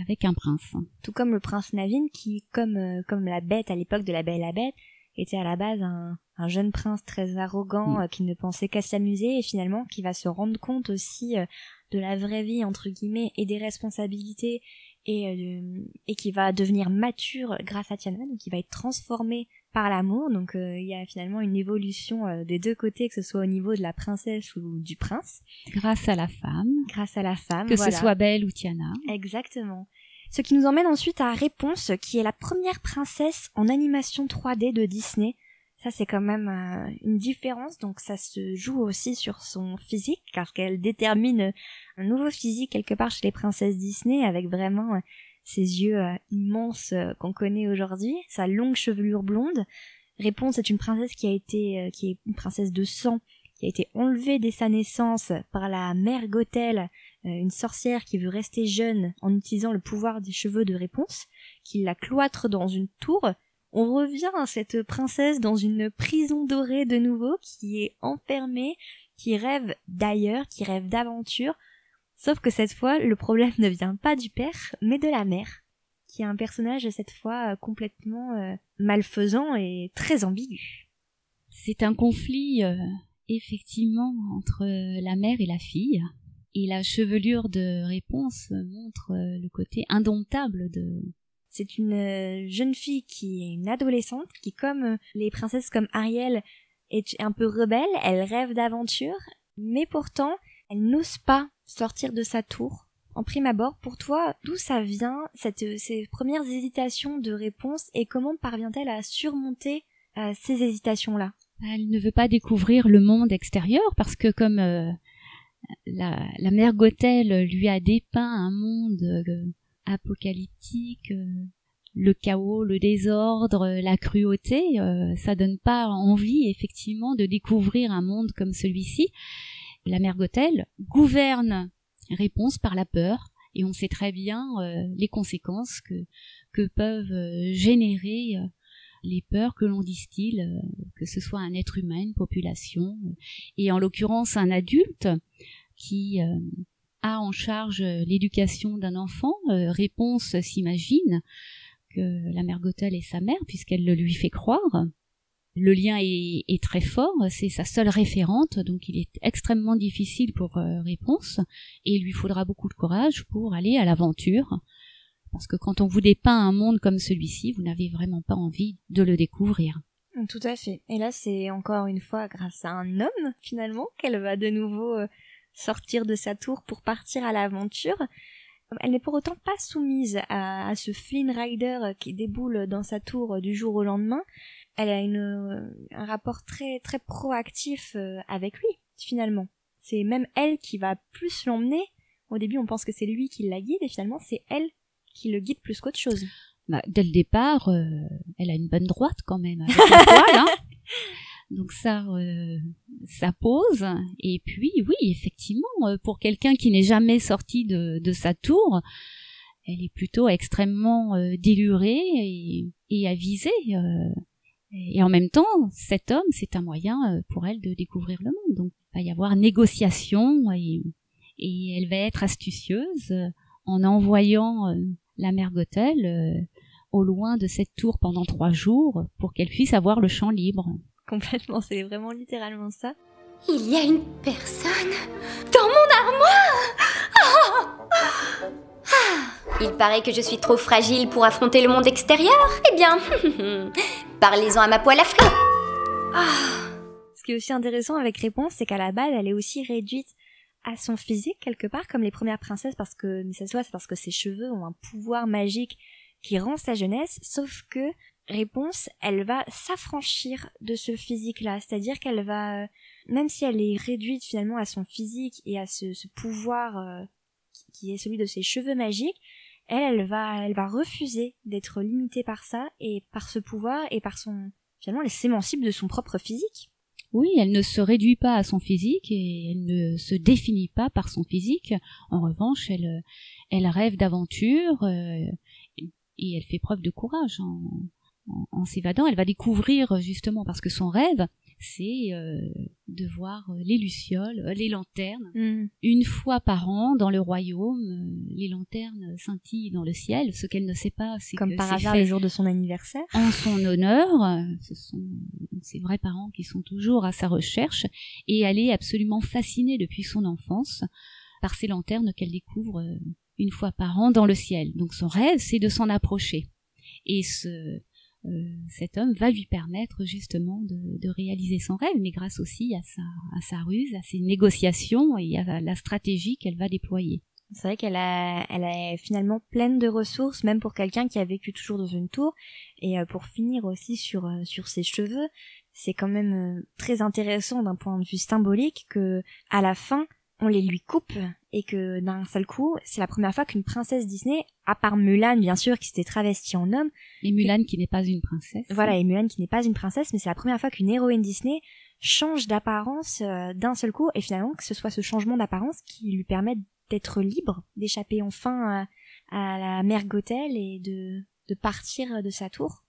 avec un prince. tout comme le prince Navin qui comme euh, comme la bête à l'époque de la Belle et la Bête était à la base un, un jeune prince très arrogant Mm. euh, qui ne pensait qu'à s'amuser et finalement qui va se rendre compte aussi euh, de la vraie vie entre guillemets et des responsabilités et et qui va devenir mature grâce à Tiana donc qui va être transformé par l'amour donc euh, il y a finalement une évolution euh, des deux côtés que ce soit au niveau de la princesse ou du prince Grâce à la femme, grâce à la femme que voilà. ce soit Belle ou Tiana. Exactement. Ce qui nous emmène ensuite à Réponse, qui est la première princesse en animation 3D de Disney. Ça, c'est quand même euh, une différence, donc ça se joue aussi sur son physique, car qu'elle détermine un nouveau physique quelque part chez les princesses Disney, avec vraiment ses yeux euh, immenses euh, qu'on connaît aujourd'hui, sa longue chevelure blonde. Réponse est une princesse qui a été, euh, qui est une princesse de sang, qui a été enlevée dès sa naissance par la mère Gothel, une sorcière qui veut rester jeune en utilisant le pouvoir des cheveux de réponse, qui la cloître dans une tour. On revient à cette princesse dans une prison dorée de nouveau, qui est enfermée, qui rêve d'ailleurs, qui rêve d'aventure. Sauf que cette fois, le problème (laughs) ne vient pas du père, mais de la mère, qui est un personnage cette fois euh, complètement euh, malfaisant et très ambigu. C'est un conflit euh, effectivement entre la mère et la fille. Et la chevelure de réponse montre le côté indomptable de, C'est une jeune fille qui est une adolescente, qui comme les princesses comme Ariel est un peu rebelle, elle rêve d'aventure, mais pourtant elle n'ose pas sortir de sa tour. En prime abord, pour toi, d'où ça vient euh, ces premières hésitations de réponse et comment parvient-elle à surmonter euh, ces hésitations-là? Elle ne veut pas découvrir le monde extérieur parce que comme euh, la, mère Gothel lui a dépeint un monde apocalyptique, le chaos, le désordre, la cruauté, ça donne pas envie effectivement de découvrir un monde comme celui-ci. La mère Gothel gouverne réponse par la peur et on sait très bien euh, les conséquences que, peuvent euh, générer euh, les peurs que l'on distille, que ce soit un être humain, une population, et en l'occurrence un adulte qui a en charge l'éducation d'un enfant. Réponse s'imagine que la mère Gothel est sa mère puisqu'elle le lui fait croire. Le lien est, très fort, c'est sa seule référente, donc il est extrêmement difficile pour euh, réponse, et il lui faudra beaucoup de courage pour aller à l'aventure, parce que quand on vous dépeint un monde comme celui-ci, vous n'avez vraiment pas envie de le découvrir. Tout à fait. Et là, c'est encore une fois grâce à un homme, finalement, qu'elle va de nouveau euh, sortir de sa tour pour partir à l'aventure. Elle n'est pour autant pas soumise à, à ce Flynn Rider euh, qui déboule dans sa tour du jour au lendemain. Elle a une, euh, un rapport très très proactif euh, avec lui, finalement. C'est même elle qui va plus l'emmener. Au début, on pense que c'est lui qui la guide, et finalement, c'est elle qui le guide plus qu'autre chose. Bah, dès le départ, euh, elle a une bonne droite quand même (laughs) hein. Donc ça, euh, ça pose. Et puis, oui, effectivement, euh, pour quelqu'un qui n'est jamais sorti de, de sa tour, elle est plutôt extrêmement euh, délurée et, et avisée. Et en même temps, cet homme, c'est un moyen euh, pour elle de découvrir le monde. Donc, il va y avoir négociation et, et elle va être astucieuse euh, en envoyant euh, la mère Gothel au loin de cette tour pendant trois jours pour qu'elle puisse avoir le champ libre. Complètement, c'est vraiment littéralement ça. Il y a une personne dans mon armoire Ah Ah Il paraît que je suis trop fragile pour affronter le monde extérieur. Eh bien, (laughs) parlez-en à ma poêle à. Ah Ce qui est aussi intéressant avec Réponse, c'est qu'à la base, elle est aussi réduite à son physique quelque part, comme les premières princesses, parce que, voit, c'est parce que ses cheveux ont un pouvoir magique qui rend sa jeunesse, sauf que Réponse, elle va s'affranchir de ce physique-là, c'est-à-dire qu'elle va euh, même si elle est réduite finalement à son physique et à ce, pouvoir euh, qui est celui de ses cheveux magiques, elle, elle va, elle va refuser d'être limitée par ça et par ce pouvoir et par son, finalement, elle s'émancipe de son propre physique. Oui, elle ne se réduit pas à son physique et elle ne se définit pas par son physique. En revanche, elle, elle rêve d'aventure euh, et elle fait preuve de courage en, en, en s'évadant. Elle va découvrir justement parce que son rêve, c'est euh, de voir les lucioles, euh, les lanternes. Mm. Une fois par an, dans le royaume, euh, les lanternes scintillent dans le ciel. Ce qu'elle ne sait pas, c'est Comme que par hasard fait le jour de son anniversaire. en son honneur. Euh, Ce sont ses vrais parents qui sont toujours à sa recherche et elle est absolument fascinée depuis son enfance par ces lanternes qu'elle découvre euh, une fois par an dans le ciel. Donc son rêve, c'est de s'en approcher. Et ce, euh, cet homme va lui permettre justement de, réaliser son rêve, mais grâce aussi à sa, ruse, à ses négociations et à la stratégie qu'elle va déployer. C'est vrai qu'elle est finalement pleine de ressources, même pour quelqu'un qui a vécu toujours dans une tour. Et euh, pour finir aussi sur euh, sur ses cheveux, c'est quand même euh, très intéressant d'un point de vue symbolique que à la fin on les lui coupe et que d'un seul coup c'est la première fois qu'une princesse Disney, à part Mulan bien sûr qui s'était travestie en homme, Et Mulan qui n'est pas une princesse. voilà et Mulan qui n'est pas une princesse, mais c'est la première fois qu'une héroïne Disney change d'apparence euh, d'un seul coup et finalement que ce soit ce changement d'apparence qui lui permet d'être libre, d'échapper enfin à, à la mère Gothel et de, de partir de sa tour.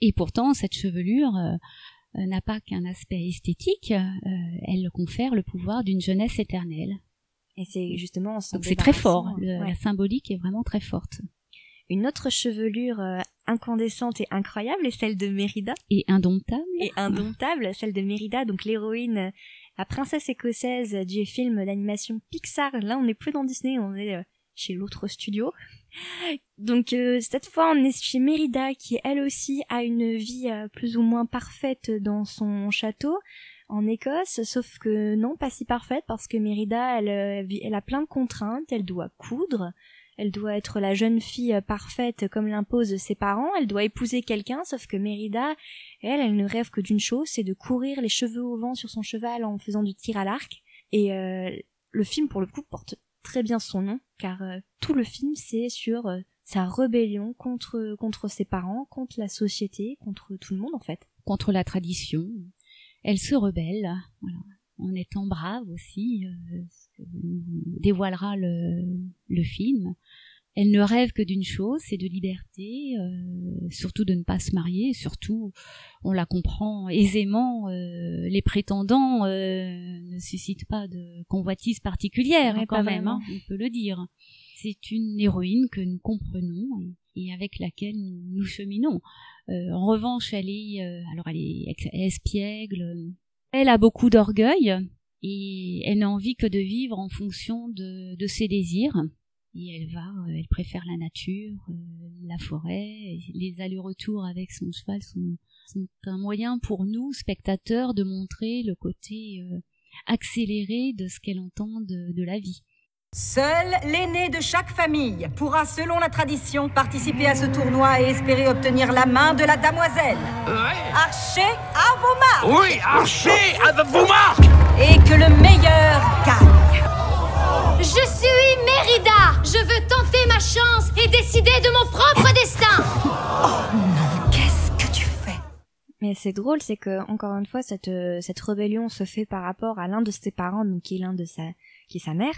Et pourtant, cette chevelure euh, euh, n'a pas qu'un aspect esthétique, euh, elle confère le pouvoir d'une jeunesse éternelle. Et c'est justement Donc c'est très fort, le- ouais. la symbolique est vraiment très forte. Une autre chevelure euh, incandescente et incroyable est celle de Mérida. Et indomptable. Et indomptable, celle de Mérida, donc l'héroïne, euh, la princesse écossaise du film d'animation Pixar. Là, on n'est plus dans Disney, on est euh, chez l'autre studio. (laughs) Donc euh, cette fois, on est chez Mérida, qui elle aussi a une vie euh, plus ou moins parfaite dans son château en Écosse, sauf que non, pas si parfaite, parce que Mérida, elle, euh, elle a plein de contraintes, elle doit coudre, elle doit être la jeune fille euh, parfaite comme l'imposent ses parents, elle doit épouser quelqu'un, sauf que Mérida, elle, elle ne rêve que d'une chose, c'est de courir les cheveux au vent sur son cheval en faisant du tir à l'arc. Et euh, le film, pour le coup, porte très bien son nom, car euh, tout le film, c'est sur euh, sa rébellion contre, contre ses parents, contre la société, contre tout le monde, en fait. Contre la tradition, elle se rebelle, voilà, en étant brave aussi, euh, ce que dévoilera le, le film. Elle ne rêve que d'une chose, c'est de liberté, euh, surtout de ne pas se marier, surtout, on la comprend aisément, euh, les prétendants euh, ne suscitent pas de convoitise particulière Ouais, hein, quand pas même, hein, on peut le dire. C'est une héroïne que nous comprenons et, et avec laquelle nous, nous cheminons. Euh, en revanche, elle est, euh, alors elle est espiègle, elle a beaucoup d'orgueil et elle n'a envie que de vivre en fonction de, de ses désirs. Et elle va, euh, elle préfère la nature, la forêt, les allers-retours avec son cheval sont, sont un moyen pour nous, spectateurs, de montrer le côté accéléré de ce qu'elle entend de, de la vie. Seul l'aîné de chaque famille pourra, selon la tradition, participer à ce tournoi et espérer obtenir la main de la damoiselle. Archer à vos marques Oui, archer à vos marques Et que le meilleur gagne. Je suis Mérida Je veux tenter ma chance et décider de mon propre destin Qu'est-ce que tu fais? Mais c'est drôle, c'est que encore une fois, cette euh, cette rébellion se fait par rapport à l'un de ses parents, donc qui est l'un de sa qui est sa mère.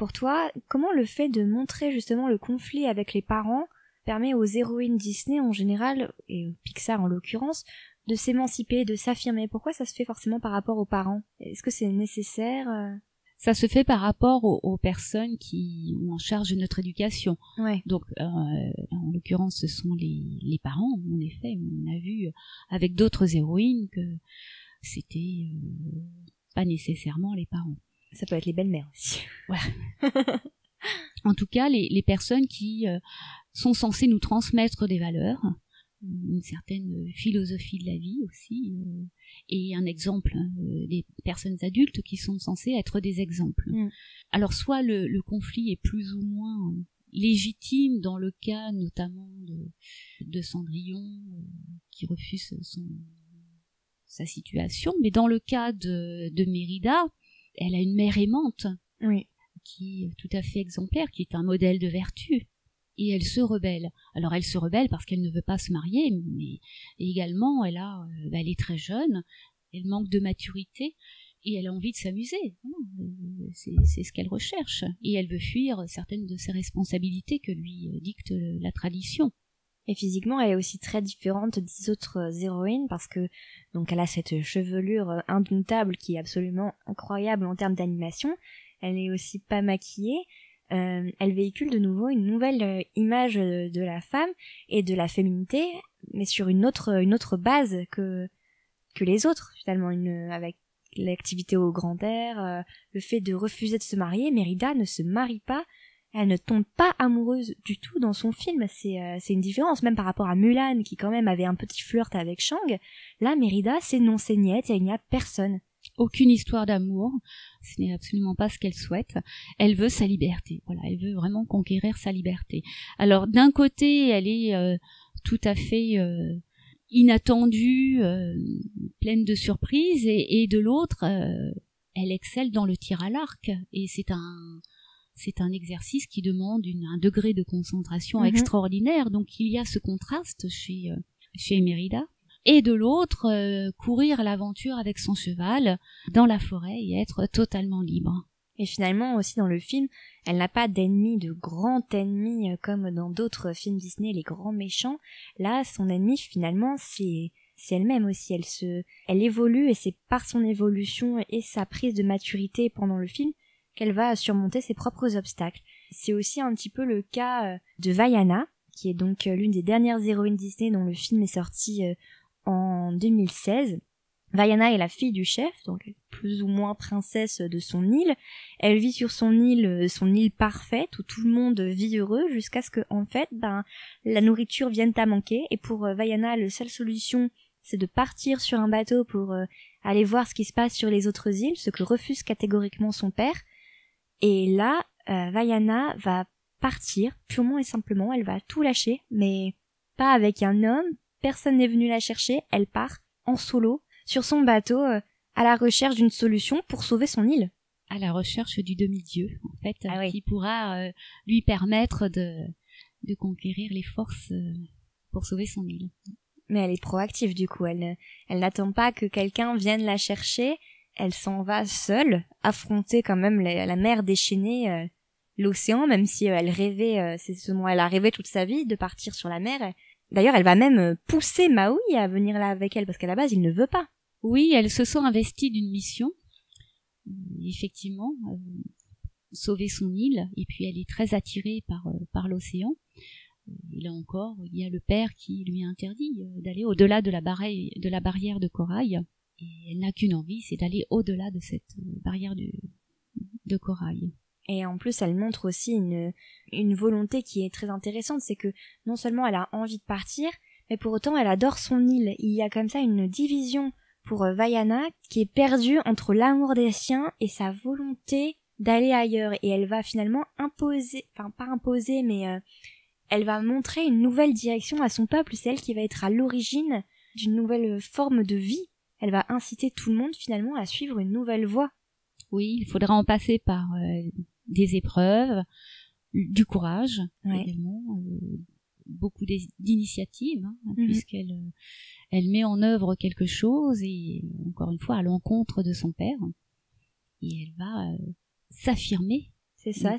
Pour toi, comment le fait de montrer justement le conflit avec les parents permet aux héroïnes Disney en général et Pixar en l'occurrence de s'émanciper, de s'affirmer? Pourquoi ça se fait forcément par rapport aux parents? Est-ce que c'est nécessaire euh? Ça se fait par rapport aux, aux personnes qui ont en charge notre éducation. Ouais. Donc, euh, en l'occurrence, ce sont les, les parents, en effet. On a vu avec d'autres héroïnes que c'était euh, pas nécessairement les parents. Ça peut être les belles-mères aussi. (laughs) Voilà. en tout cas, les, les personnes qui euh, sont censées nous transmettre des valeurs, une certaine philosophie de la vie aussi, euh, et un exemple hein, euh, des personnes adultes qui sont censées être des exemples. Mm. Alors soit le, le conflit est plus ou moins légitime dans le cas notamment de, de Cendrillon euh, qui refuse son, sa situation. Mais dans le cas de, de Mérida, elle a une mère aimante Oui. qui est tout à fait exemplaire, qui est un modèle de vertu. Et elle se rebelle. Alors elle se rebelle parce qu'elle ne veut pas se marier, mais également elle a, euh, bah, elle est très jeune, elle manque de maturité et elle a envie de s'amuser. Euh, C'est ce qu'elle recherche. Et elle veut fuir certaines de ses responsabilités que lui euh, dicte la tradition. Et physiquement, elle est aussi très différente des autres euh, héroïnes parce que donc elle a cette chevelure euh, indomptable qui est absolument incroyable en termes d'animation. Elle est aussi pas maquillée. Euh, elle véhicule de nouveau une nouvelle image de la femme et de la féminité, mais sur une autre une autre base que que les autres finalement, une avec l'activité au grand air, le fait de refuser de se marier. Mérida ne se marie pas elle ne tombe pas amoureuse du tout dans son film. C'est euh, une différence, même par rapport à Mulan, qui quand même avait un petit flirt avec Shang. Là, Mérida, c'est non, c'est niette, et il n'y a personne. Aucune histoire d'amour, ce n'est absolument pas ce qu'elle souhaite. Elle veut sa liberté. Voilà, elle veut vraiment conquérir sa liberté. Alors d'un côté, elle est euh, tout à fait euh, inattendue, euh, pleine de surprises, et, et de l'autre, euh, elle excelle dans le tir à l'arc. Et c'est un c'est un exercice qui demande une- un degré de concentration Mhm. extraordinaire. Donc il y a ce contraste chez, euh, chez Mérida. Et de l'autre, euh, courir l'aventure avec son cheval dans la forêt et être totalement libre. Et finalement, aussi dans le film, elle n'a pas d'ennemi, de grand ennemi, euh, comme dans d'autres films Disney, les grands méchants. Là, son ennemi, finalement, c'est c'est elle-même aussi. Elle se, elle évolue et c'est par son évolution et sa prise de maturité pendant le film qu'elle va surmonter ses propres obstacles. C'est aussi un petit peu le cas euh, de Vaiana, qui est donc euh, l'une des dernières héroïnes Disney dont le film est sorti euh, en 2016. Vaiana est la fille du chef, donc plus ou moins princesse de son île. Elle vit sur son île, son île parfaite, où tout le monde vit heureux, jusqu'à ce que, en fait, ben, la nourriture vienne à manquer. Et pour Vaiana, la seule solution, c'est de partir sur un bateau pour aller voir ce qui se passe sur les autres îles, ce que refuse catégoriquement son père. Et là, euh, Vaiana va partir, purement et simplement, elle va tout lâcher, mais pas avec un homme, personne n'est venu la chercher, elle part en solo, sur son bateau, euh, à la recherche d'une solution pour sauver son île. À la recherche du demi-dieu, en fait, Ah oui. qui pourra euh, lui permettre de, de conquérir les forces euh, pour sauver son île. Mais elle est proactive du coup, elle n'attend pas que quelqu'un vienne la chercher, elle s'en va seule, affronter quand même la, mer déchaînée, euh, l'océan, même si euh, elle rêvait, euh, c'est ce dont elle a rêvé toute sa vie, de partir sur la mer. D'ailleurs, elle va même pousser Maui à venir là avec elle, parce qu'à la base, il ne veut pas. Oui, elle se sent investie d'une mission, effectivement, sauver son île, et puis elle est très attirée par, par l'océan. Là encore, il y a le père qui lui interdit d'aller au-delà de la barrière de corail. Et elle n'a qu'une envie, c'est d'aller au-delà de cette euh, barrière de, corail. Et en plus, elle montre aussi une, volonté qui est très intéressante, c'est que non seulement elle a envie de partir, mais pour autant elle adore son île. Il y a comme ça une division pour euh, Vaiana qui est perdue entre l'amour des siens et sa volonté d'aller ailleurs. Et elle va finalement imposer, enfin pas imposer, mais euh, elle va montrer une nouvelle direction à son peuple. C'est elle qui va être à l'origine d'une nouvelle forme de vie. Elle va inciter tout le monde finalement à suivre une nouvelle voie. Oui, il faudra en passer par euh, des épreuves, du courage Ouais. également, euh, beaucoup d'initiatives, hein, Mhm. puisqu'elle euh, elle met en œuvre quelque chose et encore une fois à l'encontre de son père, et elle va euh, s'affirmer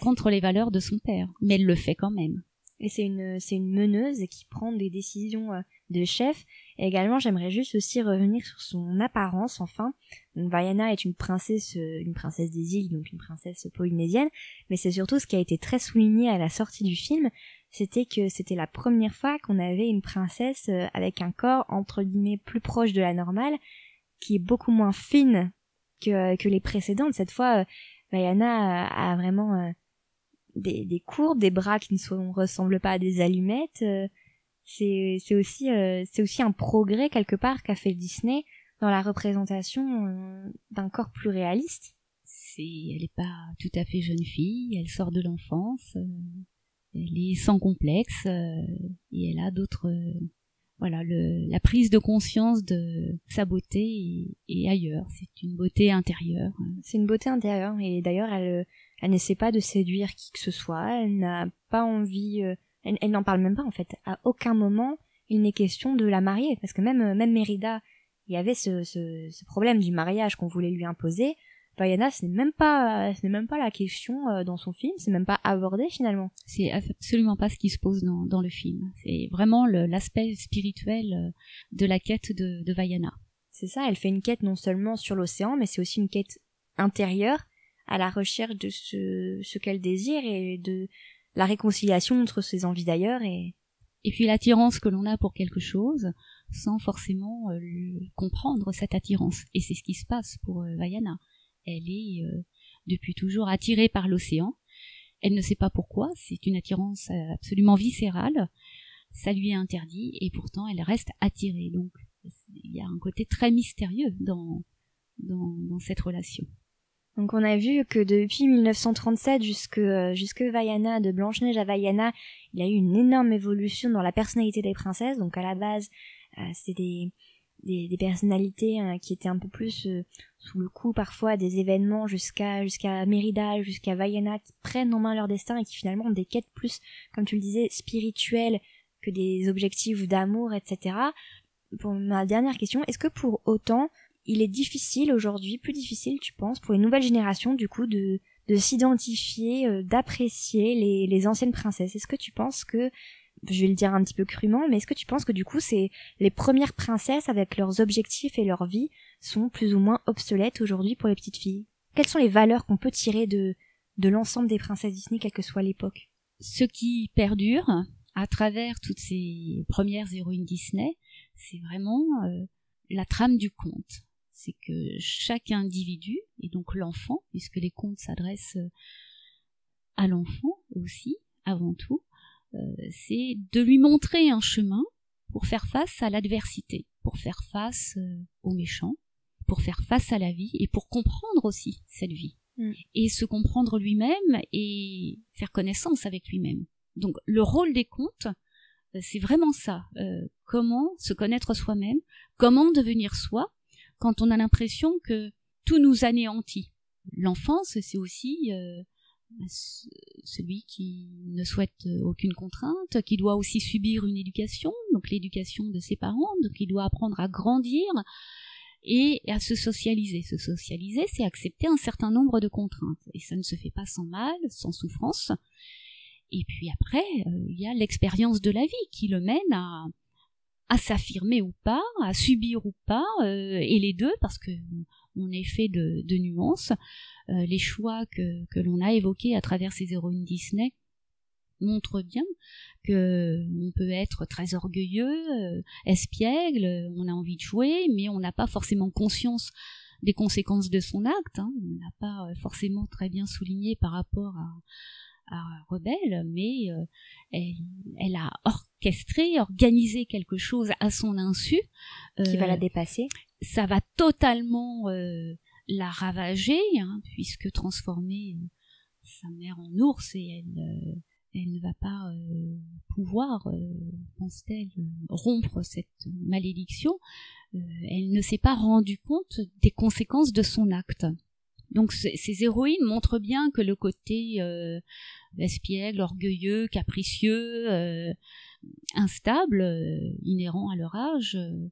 contre les valeurs de son père, mais elle le fait quand même. Et c'est une, c'est une meneuse qui prend des décisions de chef. Et également, j'aimerais juste aussi revenir sur son apparence, enfin. Donc, Vaiana est une princesse, euh, une princesse des îles, donc une princesse polynésienne. Mais c'est surtout ce qui a été très souligné à la sortie du film, c'était que c'était la première fois qu'on avait une princesse euh, avec un corps, entre guillemets, plus proche de la normale, qui est beaucoup moins fine que, que les précédentes. Cette fois, euh, Vaiana a, vraiment des, des courbes, des bras qui ne ressemblent pas à des allumettes. C'est c'est aussi euh, c'est aussi un progrès quelque part qu'a fait Disney dans la représentation euh, d'un corps plus réaliste. C'est, elle n'est pas tout à fait jeune fille, elle sort de l'enfance, euh, elle est sans complexe euh, et elle a d'autres voilà le, la prise de conscience de sa beauté est, ailleurs. C'est une beauté intérieure. C'est une beauté intérieure et d'ailleurs elle elle n'essaie pas de séduire qui que ce soit. Elle n'a pas envie. Euh, elle, elle n'en parle même pas en fait. À aucun moment il n'est question de la marier parce que même même Mérida il y avait ce, ce, ce problème du mariage qu'on voulait lui imposer. Vaiana, ce n'est même pas, ce n'est même pas la question euh, dans son film, c'est même pas abordé finalement. C'est absolument pas ce qui se pose dans, dans le film. C'est vraiment l'aspect spirituel euh, de la quête de, de Vaiana. C'est ça, elle fait une quête non seulement sur l'océan, mais c'est aussi une quête intérieure à la recherche de ce, ce qu'elle désire et de la réconciliation entre ses envies d'ailleurs et Et puis l'attirance que l'on a pour quelque chose sans forcément euh, comprendre cette attirance. Et c'est ce qui se passe pour euh, Vaiana. Elle est euh, depuis toujours attirée par l'océan. Elle ne sait pas pourquoi, c'est une attirance euh, absolument viscérale. Ça lui est interdit et pourtant elle reste attirée. Donc il y a un côté très mystérieux dans, dans, dans cette relation. Donc on a vu que depuis 1937 jusque euh, Vaiana de Blanche-Neige à Vaiana, il y a eu une énorme évolution dans la personnalité des princesses. Donc à la base, euh, c'est des, des des personnalités hein, qui étaient un peu plus euh, sous le coup parfois des événements jusqu'à jusqu'à Mérida, jusqu'à Vaiana qui prennent en main leur destin et qui finalement ont des quêtes plus comme tu le disais spirituelles que des objectifs d'amour, etc. Pour ma dernière question, est-ce que pour autant il est difficile aujourd'hui, plus difficile, tu penses, pour une nouvelle génération, du coup, de, de s'identifier, euh, d'apprécier les, les anciennes princesses. Est-ce que tu penses que, je vais le dire un petit peu crûment, mais est-ce que tu penses que du coup, c'est les premières princesses avec leurs objectifs et leur vie sont plus ou moins obsolètes aujourd'hui pour les petites filles? Quelles sont les valeurs qu'on peut tirer de, de l'ensemble des princesses Disney, quelle que soit l'époque? Ce qui perdure à travers toutes ces premières héroïnes Disney, c'est vraiment euh, la trame du conte. C'est que chaque individu, et donc l'enfant, puisque les contes s'adressent euh, à l'enfant aussi, avant tout, euh, c'est de lui montrer un chemin pour faire face à l'adversité, pour faire face euh, aux méchants, pour faire face à la vie et pour comprendre aussi cette vie et se comprendre lui-même et faire connaissance avec lui-même. Donc le rôle des contes, c'est vraiment ça. Euh, comment se connaître soi-même, comment devenir soi quand on a l'impression que tout nous anéantit. L'enfance, c'est aussi euh, ce- celui qui ne souhaite euh, aucune contrainte, qui doit aussi subir une éducation, donc l'éducation de ses parents, donc il doit apprendre à grandir et à se socialiser. Se socialiser, c'est accepter un certain nombre de contraintes. Et ça ne se fait pas sans mal, sans souffrance. Et puis après, euh, il y a l'expérience de la vie qui le mène à, à s'affirmer ou pas, à subir ou pas, euh, et les deux, parce que on est fait de, nuances. Euh, les choix que, que l'on a évoqués à travers ces héroïnes Disney montrent bien que on peut être très orgueilleux, euh, espiègle, on a envie de jouer, mais on n'a pas forcément conscience des conséquences de son acte. hein. On n'a pas forcément très bien souligné par rapport à Rebelle, mais euh, elle, elle a orchestré, organisé quelque chose à son insu. Qui va Euh, la dépasser Ça va totalement euh, la ravager, hein, puisque transformer euh, sa mère en ours et elle, euh, elle ne va pas euh, pouvoir, euh, pense-t-elle, euh, rompre cette malédiction. Euh, elle ne s'est pas rendu compte des conséquences de son acte. Donc ces héroïnes montrent bien que le côté euh, espiègle, orgueilleux, capricieux, euh, instable, euh, inhérent à leur âge, euh,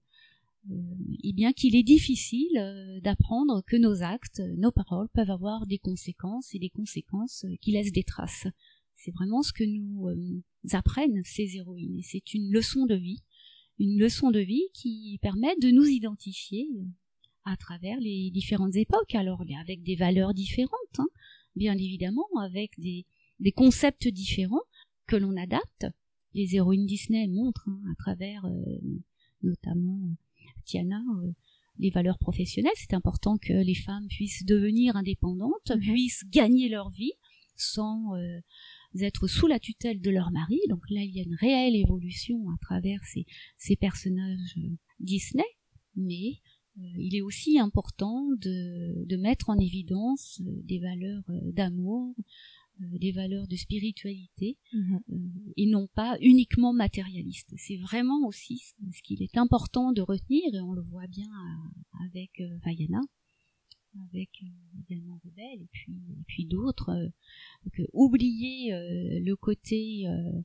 euh, eh bien qu'il est difficile d'apprendre que nos actes, nos paroles peuvent avoir des conséquences et des conséquences qui laissent des traces. C'est vraiment ce que nous apprennent ces héroïnes et c'est une leçon de vie, une leçon de vie qui permet de nous identifier à travers les différentes époques, alors avec des valeurs différentes, hein, bien évidemment, avec des, des concepts différents que l'on adapte. Les héroïnes Disney montrent hein, à travers euh, notamment euh, Tiana euh, les valeurs professionnelles. C'est important que les femmes puissent devenir indépendantes, puissent gagner leur vie sans euh, être sous la tutelle de leur mari. Donc là, il y a une réelle évolution à travers ces, ces personnages Disney, mais il est aussi important de, de mettre en évidence euh, des valeurs euh, d'amour, euh, des valeurs de spiritualité Mhm. euh, et non pas uniquement matérialistes. C'est vraiment aussi ce qu'il est important de retenir et on le voit bien euh, avec euh, Vaiana, avec euh, également Rebelle et puis et puis d'autres. euh, que oublier euh, le côté euh,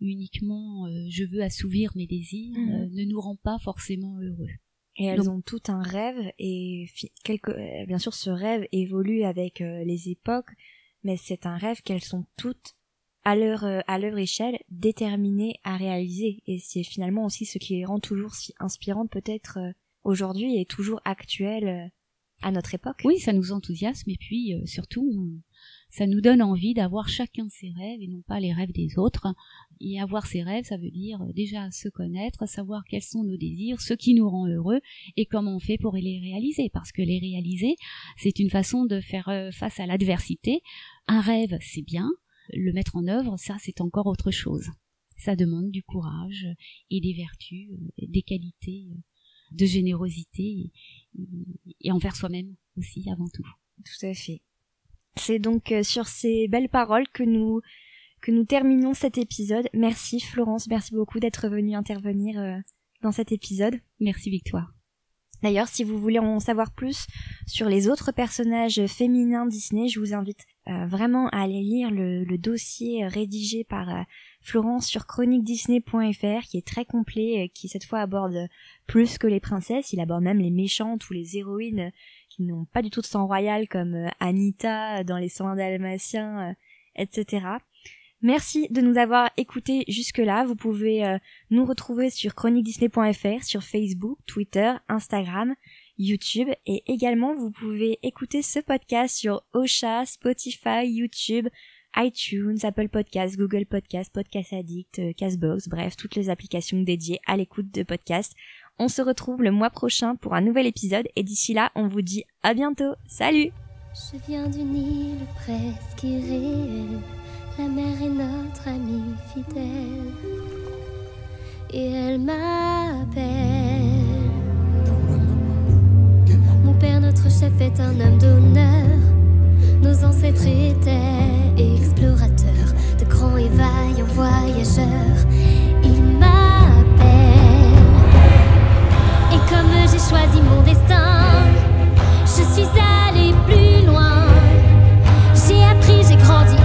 uniquement euh, je veux assouvir mes désirs Mhm. euh, ne nous rend pas forcément heureux. Et elles Donc- ont tout un rêve et quelque, euh, bien sûr ce rêve évolue avec euh, les époques, mais c'est un rêve qu'elles sont toutes à leur euh, à leur échelle déterminées à réaliser et c'est finalement aussi ce qui les rend toujours si inspirantes peut-être euh, aujourd'hui et toujours actuelles à notre époque. Oui, ça nous enthousiasme et puis surtout, on- ça nous donne envie d'avoir chacun ses rêves et non pas les rêves des autres. Et avoir ses rêves, ça veut dire euh, déjà se connaître, savoir quels sont nos désirs, ce qui nous rend heureux et comment on fait pour les réaliser. Parce que les réaliser, c'est une façon de faire euh, face à l'adversité. Un rêve, c'est bien. Le mettre en œuvre, ça, c'est encore autre chose. Ça demande du courage et des vertus, euh, des qualités de générosité et envers soi-même aussi avant tout. Tout à fait. C'est donc euh, sur ces belles paroles que nous que nous terminons cet épisode. Merci Florence, merci beaucoup d'être venue intervenir euh, dans cet épisode. Merci Victoire. D'ailleurs, si vous voulez en savoir plus sur les autres personnages féminins Disney, je vous invite euh, vraiment à aller lire le, le dossier rédigé par euh, Florence sur chroniquedisney.fr qui est très complet, euh, qui cette fois aborde plus que les princesses, il aborde même les méchantes ou les héroïnes qui n'ont pas du tout de sang royal comme euh, Anita dans les soins dalmatiens, euh, etc. Merci de nous avoir écoutés jusque-là. Vous pouvez euh, nous retrouver sur chroniquedisney.fr, sur Facebook, Twitter, Instagram, YouTube et également vous pouvez écouter ce podcast sur Ocha, Spotify, YouTube, iTunes, Apple Podcasts, Google Podcasts, Podcast Addict, euh, Castbox, bref, toutes les applications dédiées à l'écoute de podcasts. On se retrouve le mois prochain pour un nouvel épisode et d'ici là, on vous dit à bientôt. Salut Je viens d'une île presque irréelle. La mer est notre amie fidèle. Et elle m'appelle. Mon père, notre chef, est un homme d'honneur. Nos ancêtres étaient explorateurs, de grands et vaillants voyageurs. j'ai choisi mon destin. Je suis allée plus loin. J'ai appris, j'ai grandi.